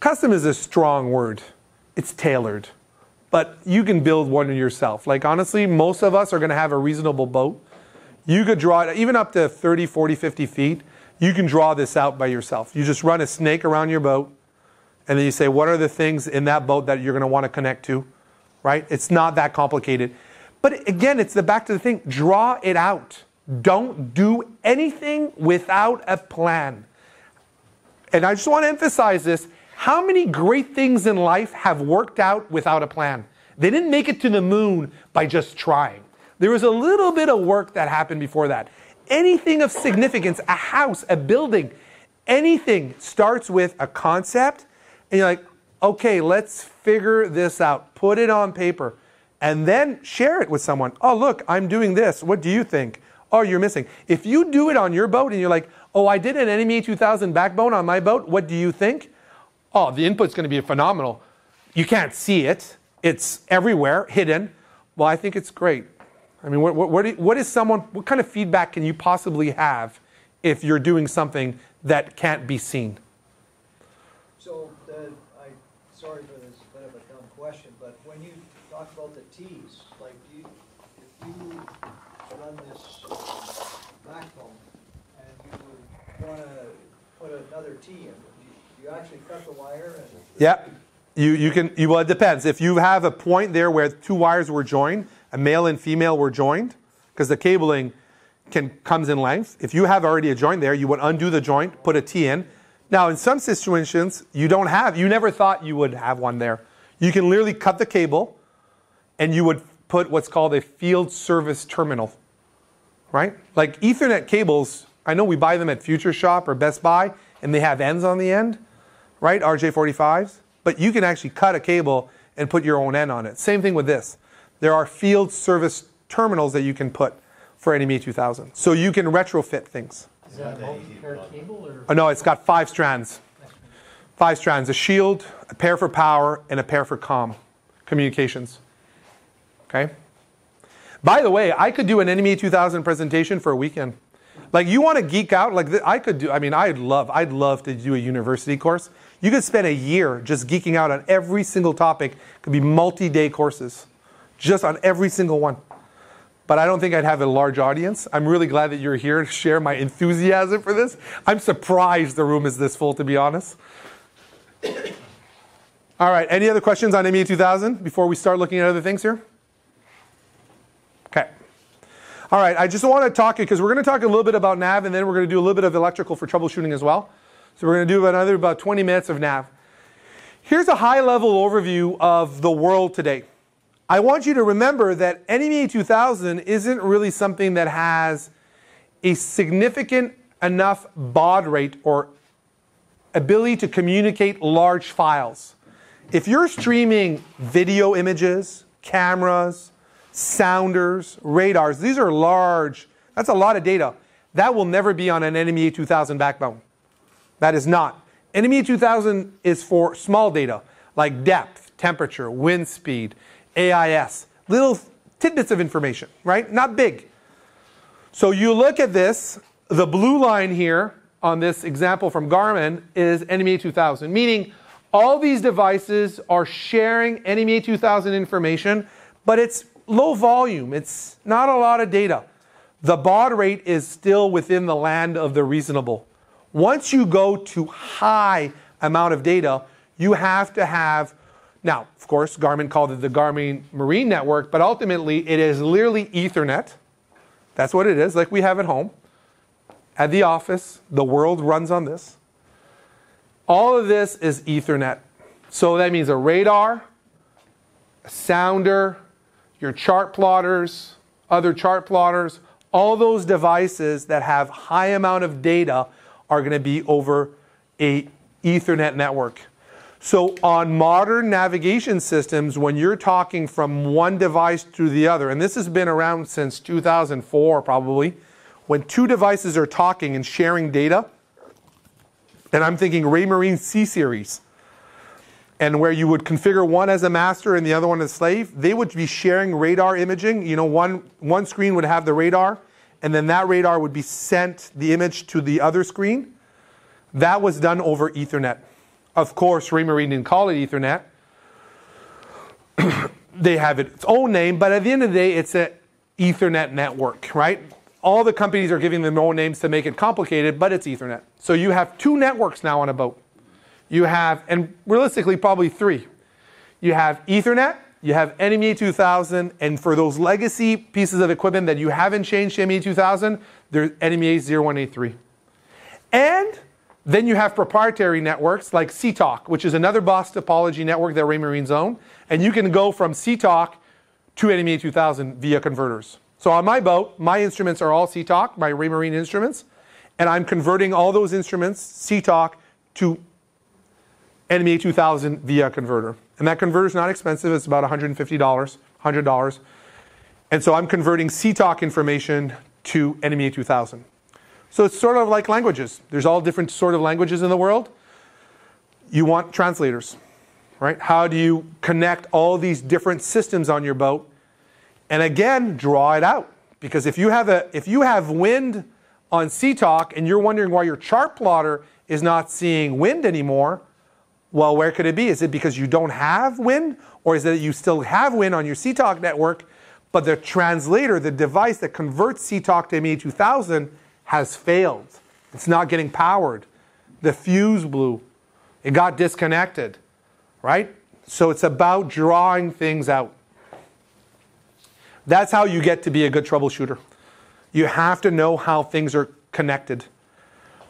custom is a strong word. It's tailored, but you can build one yourself. Like honestly, most of us are going to have a reasonable boat. You could draw it even up to 30, 40, 50 feet. You can draw this out by yourself. You just run a snake around your boat, and then you say, what are the things in that boat that you're going to want to connect to, right? It's not that complicated. But again, it's the back to the thing. Draw it out. Don't do anything without a plan. And I just want to emphasize this. How many great things in life have worked out without a plan? They didn't make it to the moon by just trying. There was a little bit of work that happened before that. Anything of significance, a house, a building, anything starts with a concept, and you're like, okay, let's figure this out. Put it on paper, and then share it with someone. Oh, look, I'm doing this. What do you think? Oh, you're missing. If you do it on your boat and you're like, oh, I did an NMEA 2000 backbone on my boat, what do you think? Oh, the input's going to be phenomenal. You can't see it, it's everywhere, hidden. Well, I think it's great. I mean, what, what, what i- what is someone, what kind of feedback can you possibly have if you're doing something that can't be seen? So the, I, sorry for this bit of a dumb question, but when you talk about the Ts, like do you, if you run this backbone and you wanna put another T in, you, actually cut the wire and? Yeah. You, you can, you, well, it depends. If you have a point there where two wires were joined, a male and female were joined, because the cabling can, comes in length. If you have already a joint there, you would undo the joint, put a T in. Now, in some situations, you don't have, you never thought you would have one there. You can literally cut the cable and you would put what's called a field service terminal, right? Like Ethernet cables, I know we buy them at Future Shop or Best Buy and they have ends on the end, right? RJ45s. But you can actually cut a cable and put your own end on it. Same thing with this. There are field service terminals that you can put for NMEA 2000. So you can retrofit things. Is that a multi-pair cable or? Oh, no, it's got five strands. Five strands a shield, a pair for power, and a pair for comm communications. Okay? By the way, I could do an NMEA 2000 presentation for a weekend. Like you want to geek out, like I could do. I mean, I'd love, I'd love to do a university course. You could spend a year just geeking out on every single topic. Could be multi-day courses, just on every single one. But I don't think I'd have a large audience. I'm really glad that you're here to share my enthusiasm for this. I'm surprised the room is this full, to be honest. [COUGHS] All right, any other questions on NMEA 2000 before we start looking at other things here? Okay. All right, I just want to talk because we're going to talk a little bit about nav and then we're going to do a little bit of electrical for troubleshooting as well. So we're going to do another about 20 minutes of nav. Here's a high level overview of the world today. I want you to remember that NMEA 2000 isn't really something that has a significant enough baud rate or ability to communicate large files. If you're streaming video images, cameras, sounders, radars, these are large, that's a lot of data. That will never be on an NMEA 2000 backbone. That is not. NMEA 2000 is for small data like depth, temperature, wind speed, AIS, little tidbits of information, right? Not big. So you look at this, the blue line here on this example from Garmin is NMEA 2000, meaning all these devices are sharing NMEA 2000 information, but it's low volume. It's not a lot of data. the baud rate is still within the land of the reasonable. Once you go to high amount of data, you have to have now, of course, Garmin called it the Garmin Marine Network, but ultimately it is literally Ethernet. That's what it is, like we have at home. At the office, the world runs on this. All of this is Ethernet. So that means a radar, a sounder, your chart plotters, other chart plotters, all those devices that have high amount of data are going to be over a Ethernet network. So on modern navigation systems, when you're talking from one device to the other, and this has been around since 2004 probably, when two devices are talking and sharing data, and I'm thinking Raymarine C series, and where you would configure one as a master and the other one as slave, they would be sharing radar imaging. You know, one, one screen would have the radar, and then that radar would be sent the image to the other screen. That was done over Ethernet. Of course, Raymarine didn't call it Ethernet. [COUGHS] they have it its own name, but at the end of the day, it's an Ethernet network, right? All the companies are giving them own names to make it complicated, but it's Ethernet. So you have two networks now on a boat. You have, and realistically, probably three. You have Ethernet, you have NMEA 2000, and for those legacy pieces of equipment that you haven't changed to NMEA 2000, there's NMEA 0183. And then you have proprietary networks like SeaTalk, which is another bus topology network that Raymarine's own. And you can go from SeaTalk to NMEA 2000 via converters. So on my boat, my instruments are all SeaTalk, my Raymarine instruments. And I'm converting all those instruments, SeaTalk, to NMEA 2000 via converter. And that converter is not expensive. It's about $150, $100. And so I'm converting SeaTalk information to NMEA 2000. So it's sort of like languages. There's all different sort of languages in the world. You want translators, right? How do you connect all these different systems on your boat? And again, draw it out. Because if you have a if you have wind on SeaTalk and you're wondering why your chart plotter is not seeing wind anymore, well, where could it be? Is it because you don't have wind? Or is it that you still have wind on your SeaTalk network, but the translator, the device that converts SeaTalk to NMEA 2000, has failed. It's not getting powered. The fuse blew. It got disconnected, right? So it's about drawing things out. That's how you get to be a good troubleshooter. You have to know how things are connected.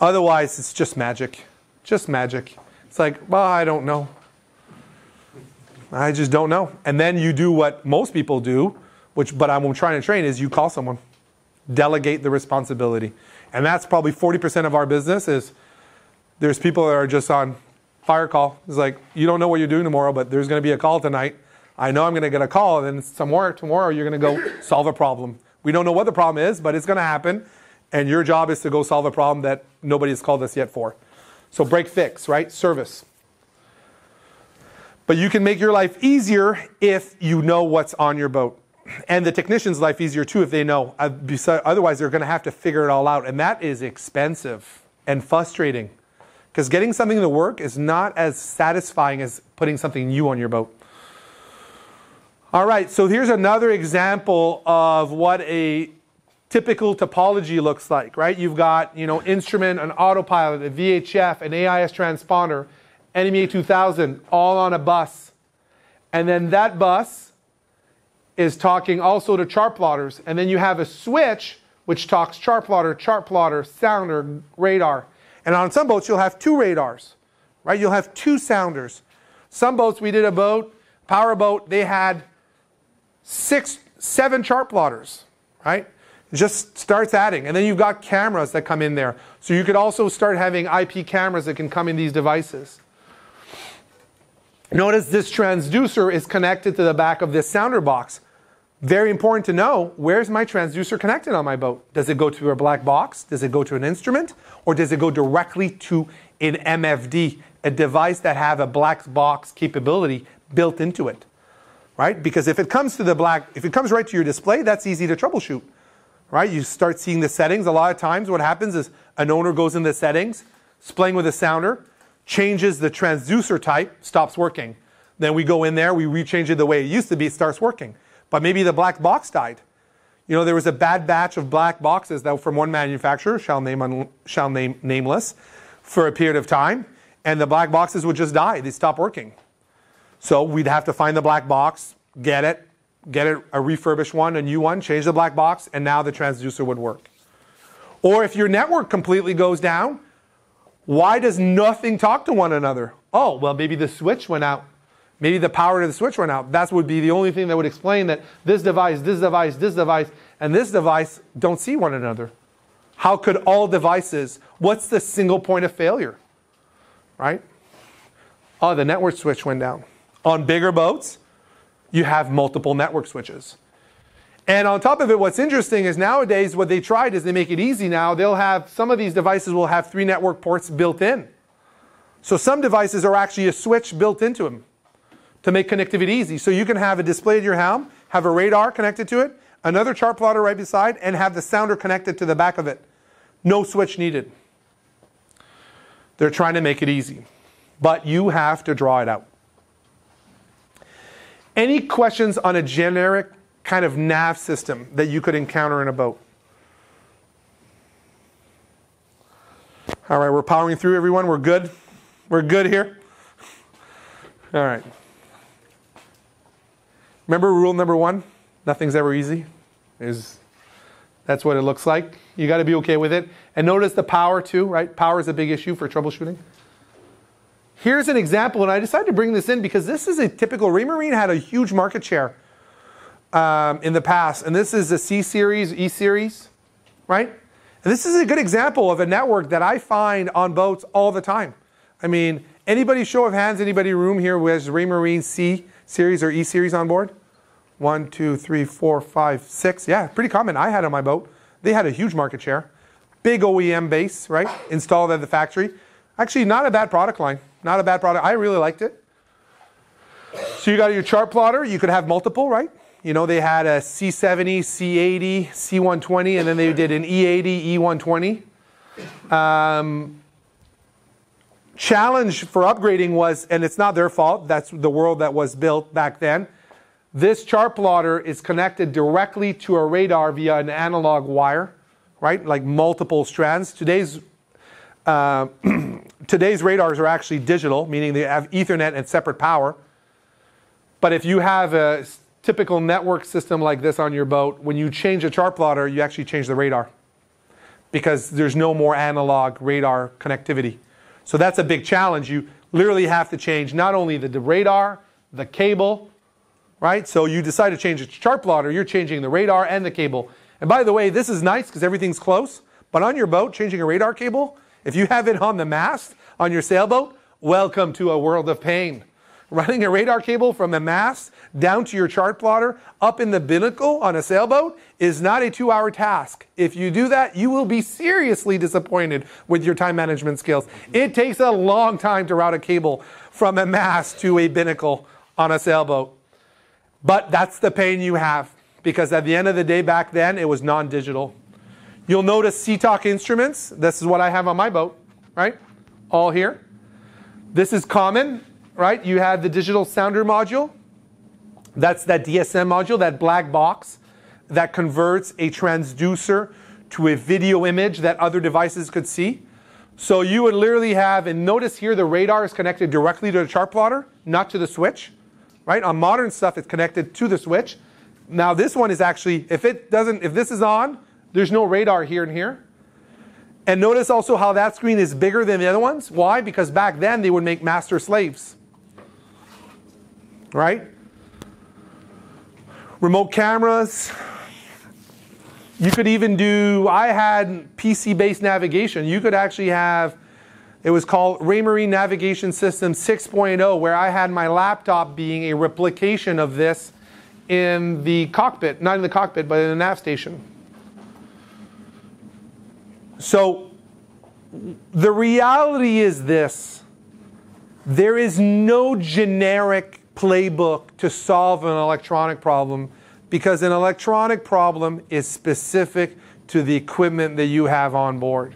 Otherwise, it's just magic. Just magic. It's like, well, I don't know. I just don't know. And then you do what most people do, which, but I'm trying to train, is you call someone. Delegate the responsibility. And that's probably 40% of our business is there's people that are just on fire call. It's like, you don't know what you're doing tomorrow, but there's going to be a call tonight. I know I'm going to get a call, and then tomorrow, tomorrow you're going to go solve a problem. We don't know what the problem is, but it's going to happen. And your job is to go solve a problem that nobody has called us yet for. So break fix, right? Service. But you can make your life easier if you know what's on your boat and the technician's life easier too if they know. Uh, otherwise, they're going to have to figure it all out, and that is expensive and frustrating. Because getting something to work is not as satisfying as putting something new on your boat. All right, so here's another example of what a typical topology looks like, right? You've got, you know, instrument, an autopilot, a VHF, an AIS transponder, NMEA 2000, all on a bus. And then that bus is talking also to chart plotters. And then you have a switch which talks chart plotter, chart plotter, sounder, radar. And on some boats, you'll have two radars, right? You'll have two sounders. Some boats, we did a boat, power boat, they had six, seven chart plotters, right? Just starts adding. And then you've got cameras that come in there. So you could also start having IP cameras that can come in these devices. Notice this transducer is connected to the back of this sounder box. Very important to know, where's my transducer connected on my boat? Does it go to a black box? Does it go to an instrument? Or does it go directly to an MFD, a device that have a black box capability built into it? Right? Because if it comes to the black, if it comes right to your display, that's easy to troubleshoot. Right? You start seeing the settings. A lot of times what happens is an owner goes in the settings, is playing with a sounder, changes the transducer type, stops working. Then we go in there, we rechange it the way it used to be, it starts working but maybe the black box died. You know, there was a bad batch of black boxes that from one manufacturer, shall name shall name nameless, for a period of time, and the black boxes would just die. They'd stop working. So we'd have to find the black box, get it, get it a refurbished one, a new one, change the black box, and now the transducer would work. Or if your network completely goes down, why does nothing talk to one another? Oh, well, maybe the switch went out. Maybe the power to the switch went out. That would be the only thing that would explain that this device, this device, this device, and this device don't see one another. How could all devices, what's the single point of failure? Right? Oh, the network switch went down. On bigger boats, you have multiple network switches. And on top of it, what's interesting is nowadays what they tried is they make it easy now. They'll have, some of these devices will have three network ports built in. So some devices are actually a switch built into them to make connectivity easy. So you can have a display at your helm, have a radar connected to it, another chart plotter right beside, and have the sounder connected to the back of it. No switch needed. They're trying to make it easy. But you have to draw it out. Any questions on a generic kind of nav system that you could encounter in a boat? All right, we're powering through, everyone. We're good. We're good here. All right. Remember rule number one? Nothing's ever easy. Is that's what it looks like. You got to be okay with it. And notice the power too, right? Power is a big issue for troubleshooting. Here's an example, and I decided to bring this in because this is a typical. Raymarine had a huge market share um, in the past, and this is a C series, E series, right? And this is a good example of a network that I find on boats all the time. I mean, anybody show of hands, anybody room here who has Raymarine C series or E series on board? One, two, three, four, five, six. Yeah, pretty common. I had on my boat. They had a huge market share. Big OEM base, right? Installed at the factory. Actually, not a bad product line. Not a bad product. I really liked it. So you got your chart plotter. You could have multiple, right? You know, they had a C70, C80, C120, and then they did an E80, E120. Um, challenge for upgrading was, and it's not their fault, that's the world that was built back then. This chart plotter is connected directly to a radar via an analog wire, right? Like multiple strands. Today's uh, [CLEARS THROAT] today's radars are actually digital, meaning they have Ethernet and separate power. But if you have a typical network system like this on your boat, when you change a chart plotter, you actually change the radar because there's no more analog radar connectivity. So that's a big challenge. You literally have to change not only the, radar, the cable, right? So you decide to change a chart plotter, you're changing the radar and the cable. And by the way, this is nice because everything's close. But on your boat, changing a radar cable, if you have it on the mast on your sailboat, welcome to a world of pain. Running a radar cable from the mast down to your chart plotter up in the binnacle on a sailboat is not a two hour task. If you do that, you will be seriously disappointed with your time management skills. It takes a long time to route a cable from a mast to a binnacle on a sailboat. But that's the pain you have because at the end of the day, back then, it was non digital. You'll notice SeaTalk instruments. This is what I have on my boat, right? All here. This is common, right? You have the digital sounder module. That's that DSM module, that black box that converts a transducer to a video image that other devices could see. So you would literally have, and notice here the radar is connected directly to the chart plotter, not to the switch right? On modern stuff, it's connected to the switch. Now this one is actually, if it doesn't, if this is on, there's no radar here and here. And notice also how that screen is bigger than the other ones. Why? Because back then they would make master slaves. Right? Remote cameras. You could even do, I had PC based navigation. You could actually have it was called Raymarine Navigation System 6.0, where I had my laptop being a replication of this in the cockpit, not in the cockpit, but in the nav station. So the reality is this there is no generic playbook to solve an electronic problem because an electronic problem is specific to the equipment that you have on board.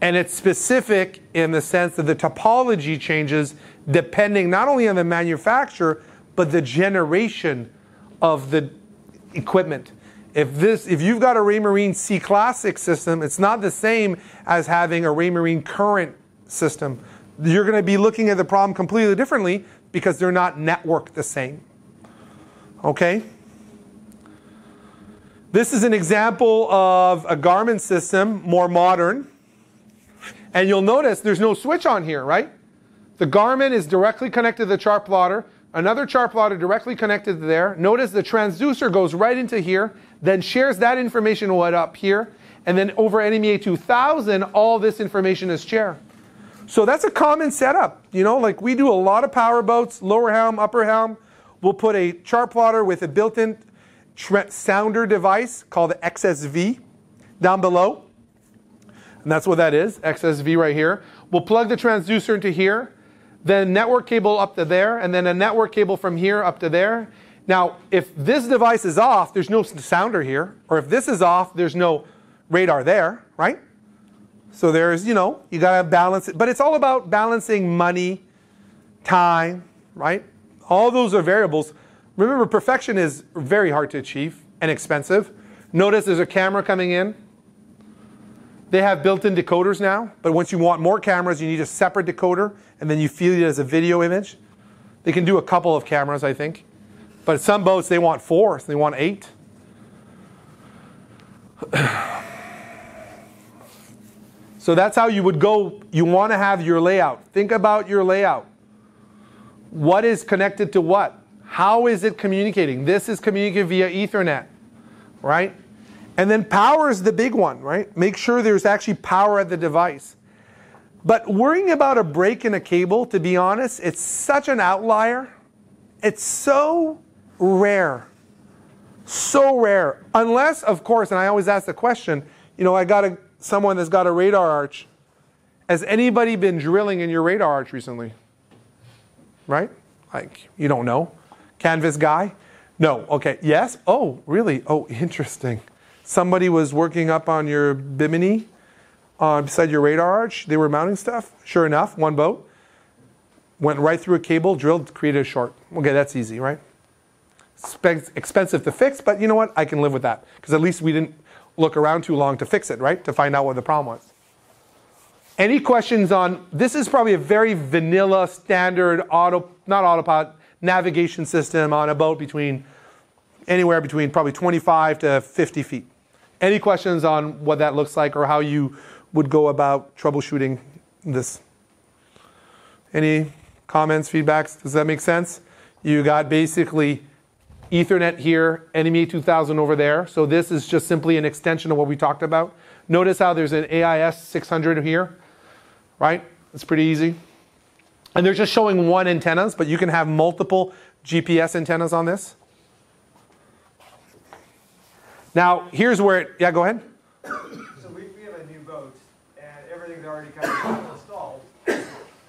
And it's specific in the sense that the topology changes depending not only on the manufacturer, but the generation of the equipment. If this, if you've got a Raymarine C Classic system, it's not the same as having a Raymarine Current system. You're going to be looking at the problem completely differently because they're not networked the same. Okay? This is an example of a Garmin system, more modern. And you'll notice there's no switch on here, right? The Garmin is directly connected to the chart plotter. Another chart plotter directly connected to there. Notice the transducer goes right into here, then shares that information what up here, and then over NMEA 2000, all this information is shared. So that's a common setup. You know, like we do a lot of power boats, lower helm, upper helm. We'll put a chart plotter with a built-in sounder device called the XSV down below. And that's what that is, XSV right here. We'll plug the transducer into here, then network cable up to there, and then a network cable from here up to there. Now, if this device is off, there's no sounder here, or if this is off, there's no radar there, right? So there's, you know, you got to balance it. But it's all about balancing money, time, right? All those are variables. Remember, perfection is very hard to achieve and expensive. Notice there's a camera coming in. They have built-in decoders now, but once you want more cameras, you need a separate decoder, and then you feed it as a video image. They can do a couple of cameras, I think. But some boats, they want four, so they want eight. so that's how you would go. You want to have your layout. Think about your layout. What is connected to what? How is it communicating? This is communicating via Ethernet, right? And then power is the big one, right? Make sure there's actually power at the device. But worrying about a break in a cable, to be honest, it's such an outlier. It's so rare. So rare. Unless, of course, and I always ask the question, you know, I got a, someone that's got a radar arch. Has anybody been drilling in your radar arch recently? Right? Like, you don't know. Canvas guy? No. Okay. Yes? Oh, really? Oh, [LAUGHS] interesting. Somebody was working up on your bimini uh, beside your radar arch. They were mounting stuff. Sure enough, one boat went right through a cable, drilled, created a short. Okay, that's easy, right? Expensive to fix, but you know what? I can live with that because at least we didn't look around too long to fix it, right? To find out what the problem was. Any questions on this? Is probably a very vanilla, standard auto, not autopilot navigation system on a boat between anywhere between probably 25 to 50 feet. Any questions on what that looks like or how you would go about troubleshooting this? Any comments, feedbacks? Does that make sense? You got basically Ethernet here, NMEA 2000 over there. So this is just simply an extension of what we talked about. Notice how there's an AIS 600 here, right? It's pretty easy. And they're just showing one antennas, but you can have multiple GPS antennas on this. Now, here's where it, yeah, go ahead. So we, we have a new boat, and everything's already kind of installed. And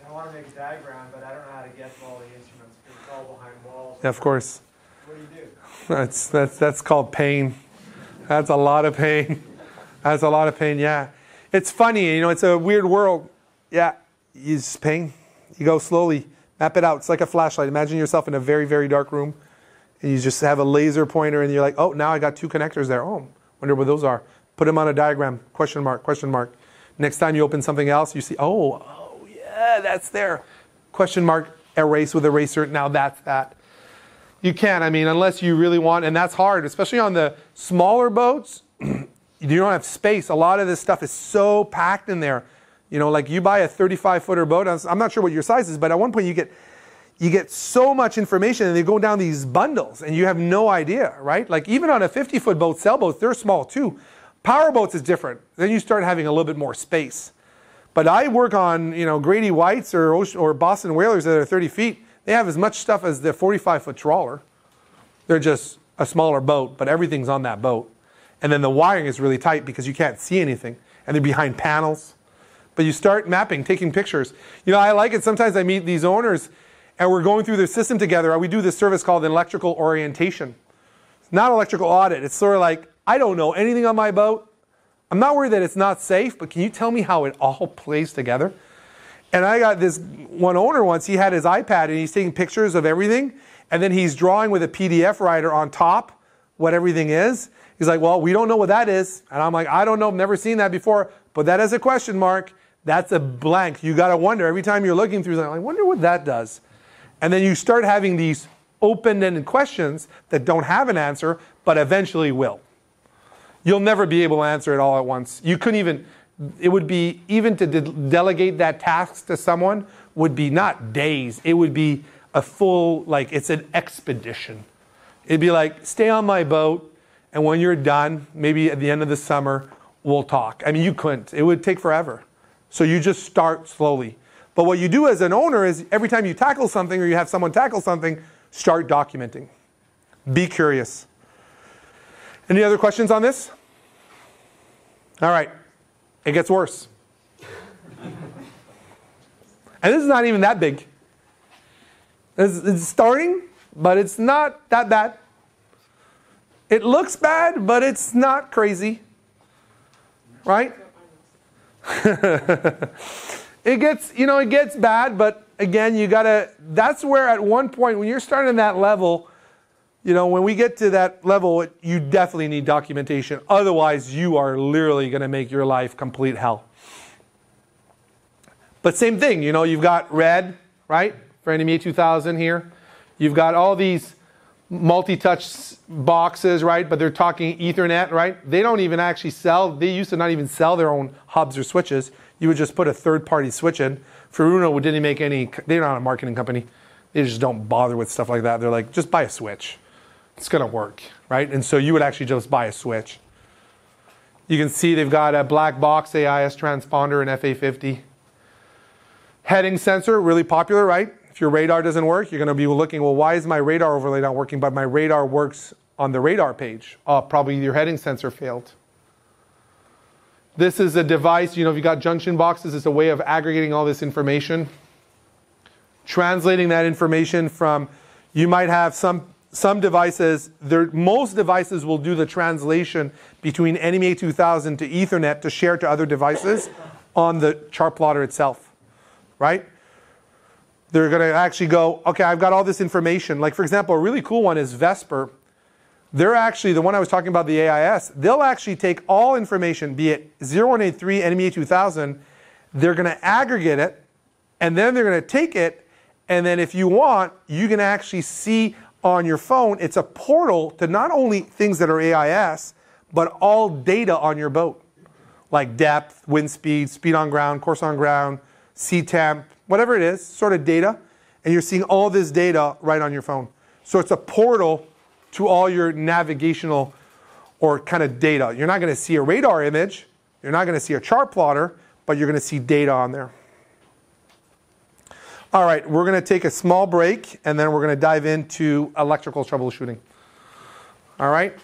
I want to make a diagram, but I don't know how to get all the instruments, because it's all behind walls. Yeah, of course. What do you do? That's, that's, that's called pain. That's a lot of pain. That's a lot of pain, yeah. It's funny, you know, it's a weird world. Yeah, it's pain. You go slowly, map it out. It's like a flashlight. Imagine yourself in a very, very dark room, and you just have a laser pointer, and you're like, oh, now I got two connectors there. Oh, wonder what those are. Put them on a diagram. Question mark, question mark. Next time you open something else, you see, oh, oh, yeah, that's there. Question mark, erase with eraser. Now that's that. You can, I mean, unless you really want, and that's hard, especially on the smaller boats. [CLEARS THROAT] you don't have space. A lot of this stuff is so packed in there. You know, like you buy a 35 footer boat. I'm not sure what your size is, but at one point you get you get so much information and they go down these bundles and you have no idea, right? Like even on a 50 foot boat, sailboats, they're small too. Power boats is different. Then you start having a little bit more space. But I work on, you know, Grady Whites or, or Boston Whalers that are 30 feet. They have as much stuff as the 45 foot trawler. They're just a smaller boat, but everything's on that boat. And then the wiring is really tight because you can't see anything. And they're behind panels. But you start mapping, taking pictures. You know, I like it. Sometimes I meet these owners and we're going through their system together. We do this service called an electrical orientation. It's not electrical audit. It's sort of like, I don't know anything on my boat. I'm not worried that it's not safe, but can you tell me how it all [LAUGHS] plays together? And I got this one owner once, he had his iPad and he's taking pictures of everything, and then he's drawing with a PDF writer on top what everything is? He's like, well, we don't know what that is. And I'm like, I don't know, I've never seen that before. but that as a question mark. That's a blank. You got to wonder every time you're looking through something, I wonder what that does. And then you start having these open ended questions that don't have an answer, but eventually will. You'll never be able to answer it all at once. You couldn't even, it would be, even to de- delegate that task to someone would be not days, it would be a full, like, it's an expedition. It'd be like, stay on my boat, and when you're done, maybe at the end of the summer, we'll talk. I mean, you couldn't, it would take forever. So you just start slowly. But what you do as an owner is every time you tackle something or you have someone tackle something, start documenting. Be curious. Any other questions on this? All right. It gets worse. and this is not even that big. It's, it's starting, but it's not that bad. It looks bad, but it's not crazy. Right? [LAUGHS] it gets, you know, it gets bad, but again, you gotta, that's where at one point, when you're starting that level, you know, when we get to that level, you definitely need documentation. Otherwise, you are literally gonna make your life complete hell. But same thing, you know, you've got red, right, for NMEA 2000 here. You've got all these multi-touch boxes, right? But they're talking Ethernet, right? They don't even actually sell. They used to not even sell their own hubs or switches. You would just put a third-party switch in. Furuno didn't make any. They're not a marketing company. They just don't bother with stuff like that. They're like, just buy a switch. It's gonna work, right? And so you would actually just buy a switch. You can see they've got a black box AIS transponder and FA50. Heading sensor, really popular, right? If your radar doesn't work, you're going to be looking, well, why is my radar overlay not working? But my radar works on the radar page. Oh, probably your heading sensor failed. This is a device, you know, if you got junction boxes, it's a way of aggregating all this information. Translating that information from, you might have some some devices, most devices will do the translation between NMEA 2000 to Ethernet to share to other devices on the chart plotter itself, right? They're going to actually go, okay, I've got all this information. Like, for example, a really cool one is Vesper. They're actually, the one I was talking about, the AIS, they'll actually take all information, be it 0183, NMEA 2000, they're going to aggregate it, and then they're going to take it, and then if you want, you can actually see on your phone, it's a portal to not only things that are AIS, but all data on your boat, like depth, wind speed, speed on ground, course on ground, sea temp, whatever it is, sort of data, and you're seeing all this data right on your phone. So it's a portal to all your navigational or kind of data. You're not going to see a radar image, you're not going to see a chart plotter, but you're going to see data on there. All right, we're going to take a small break and then we're going to dive into electrical troubleshooting. All right?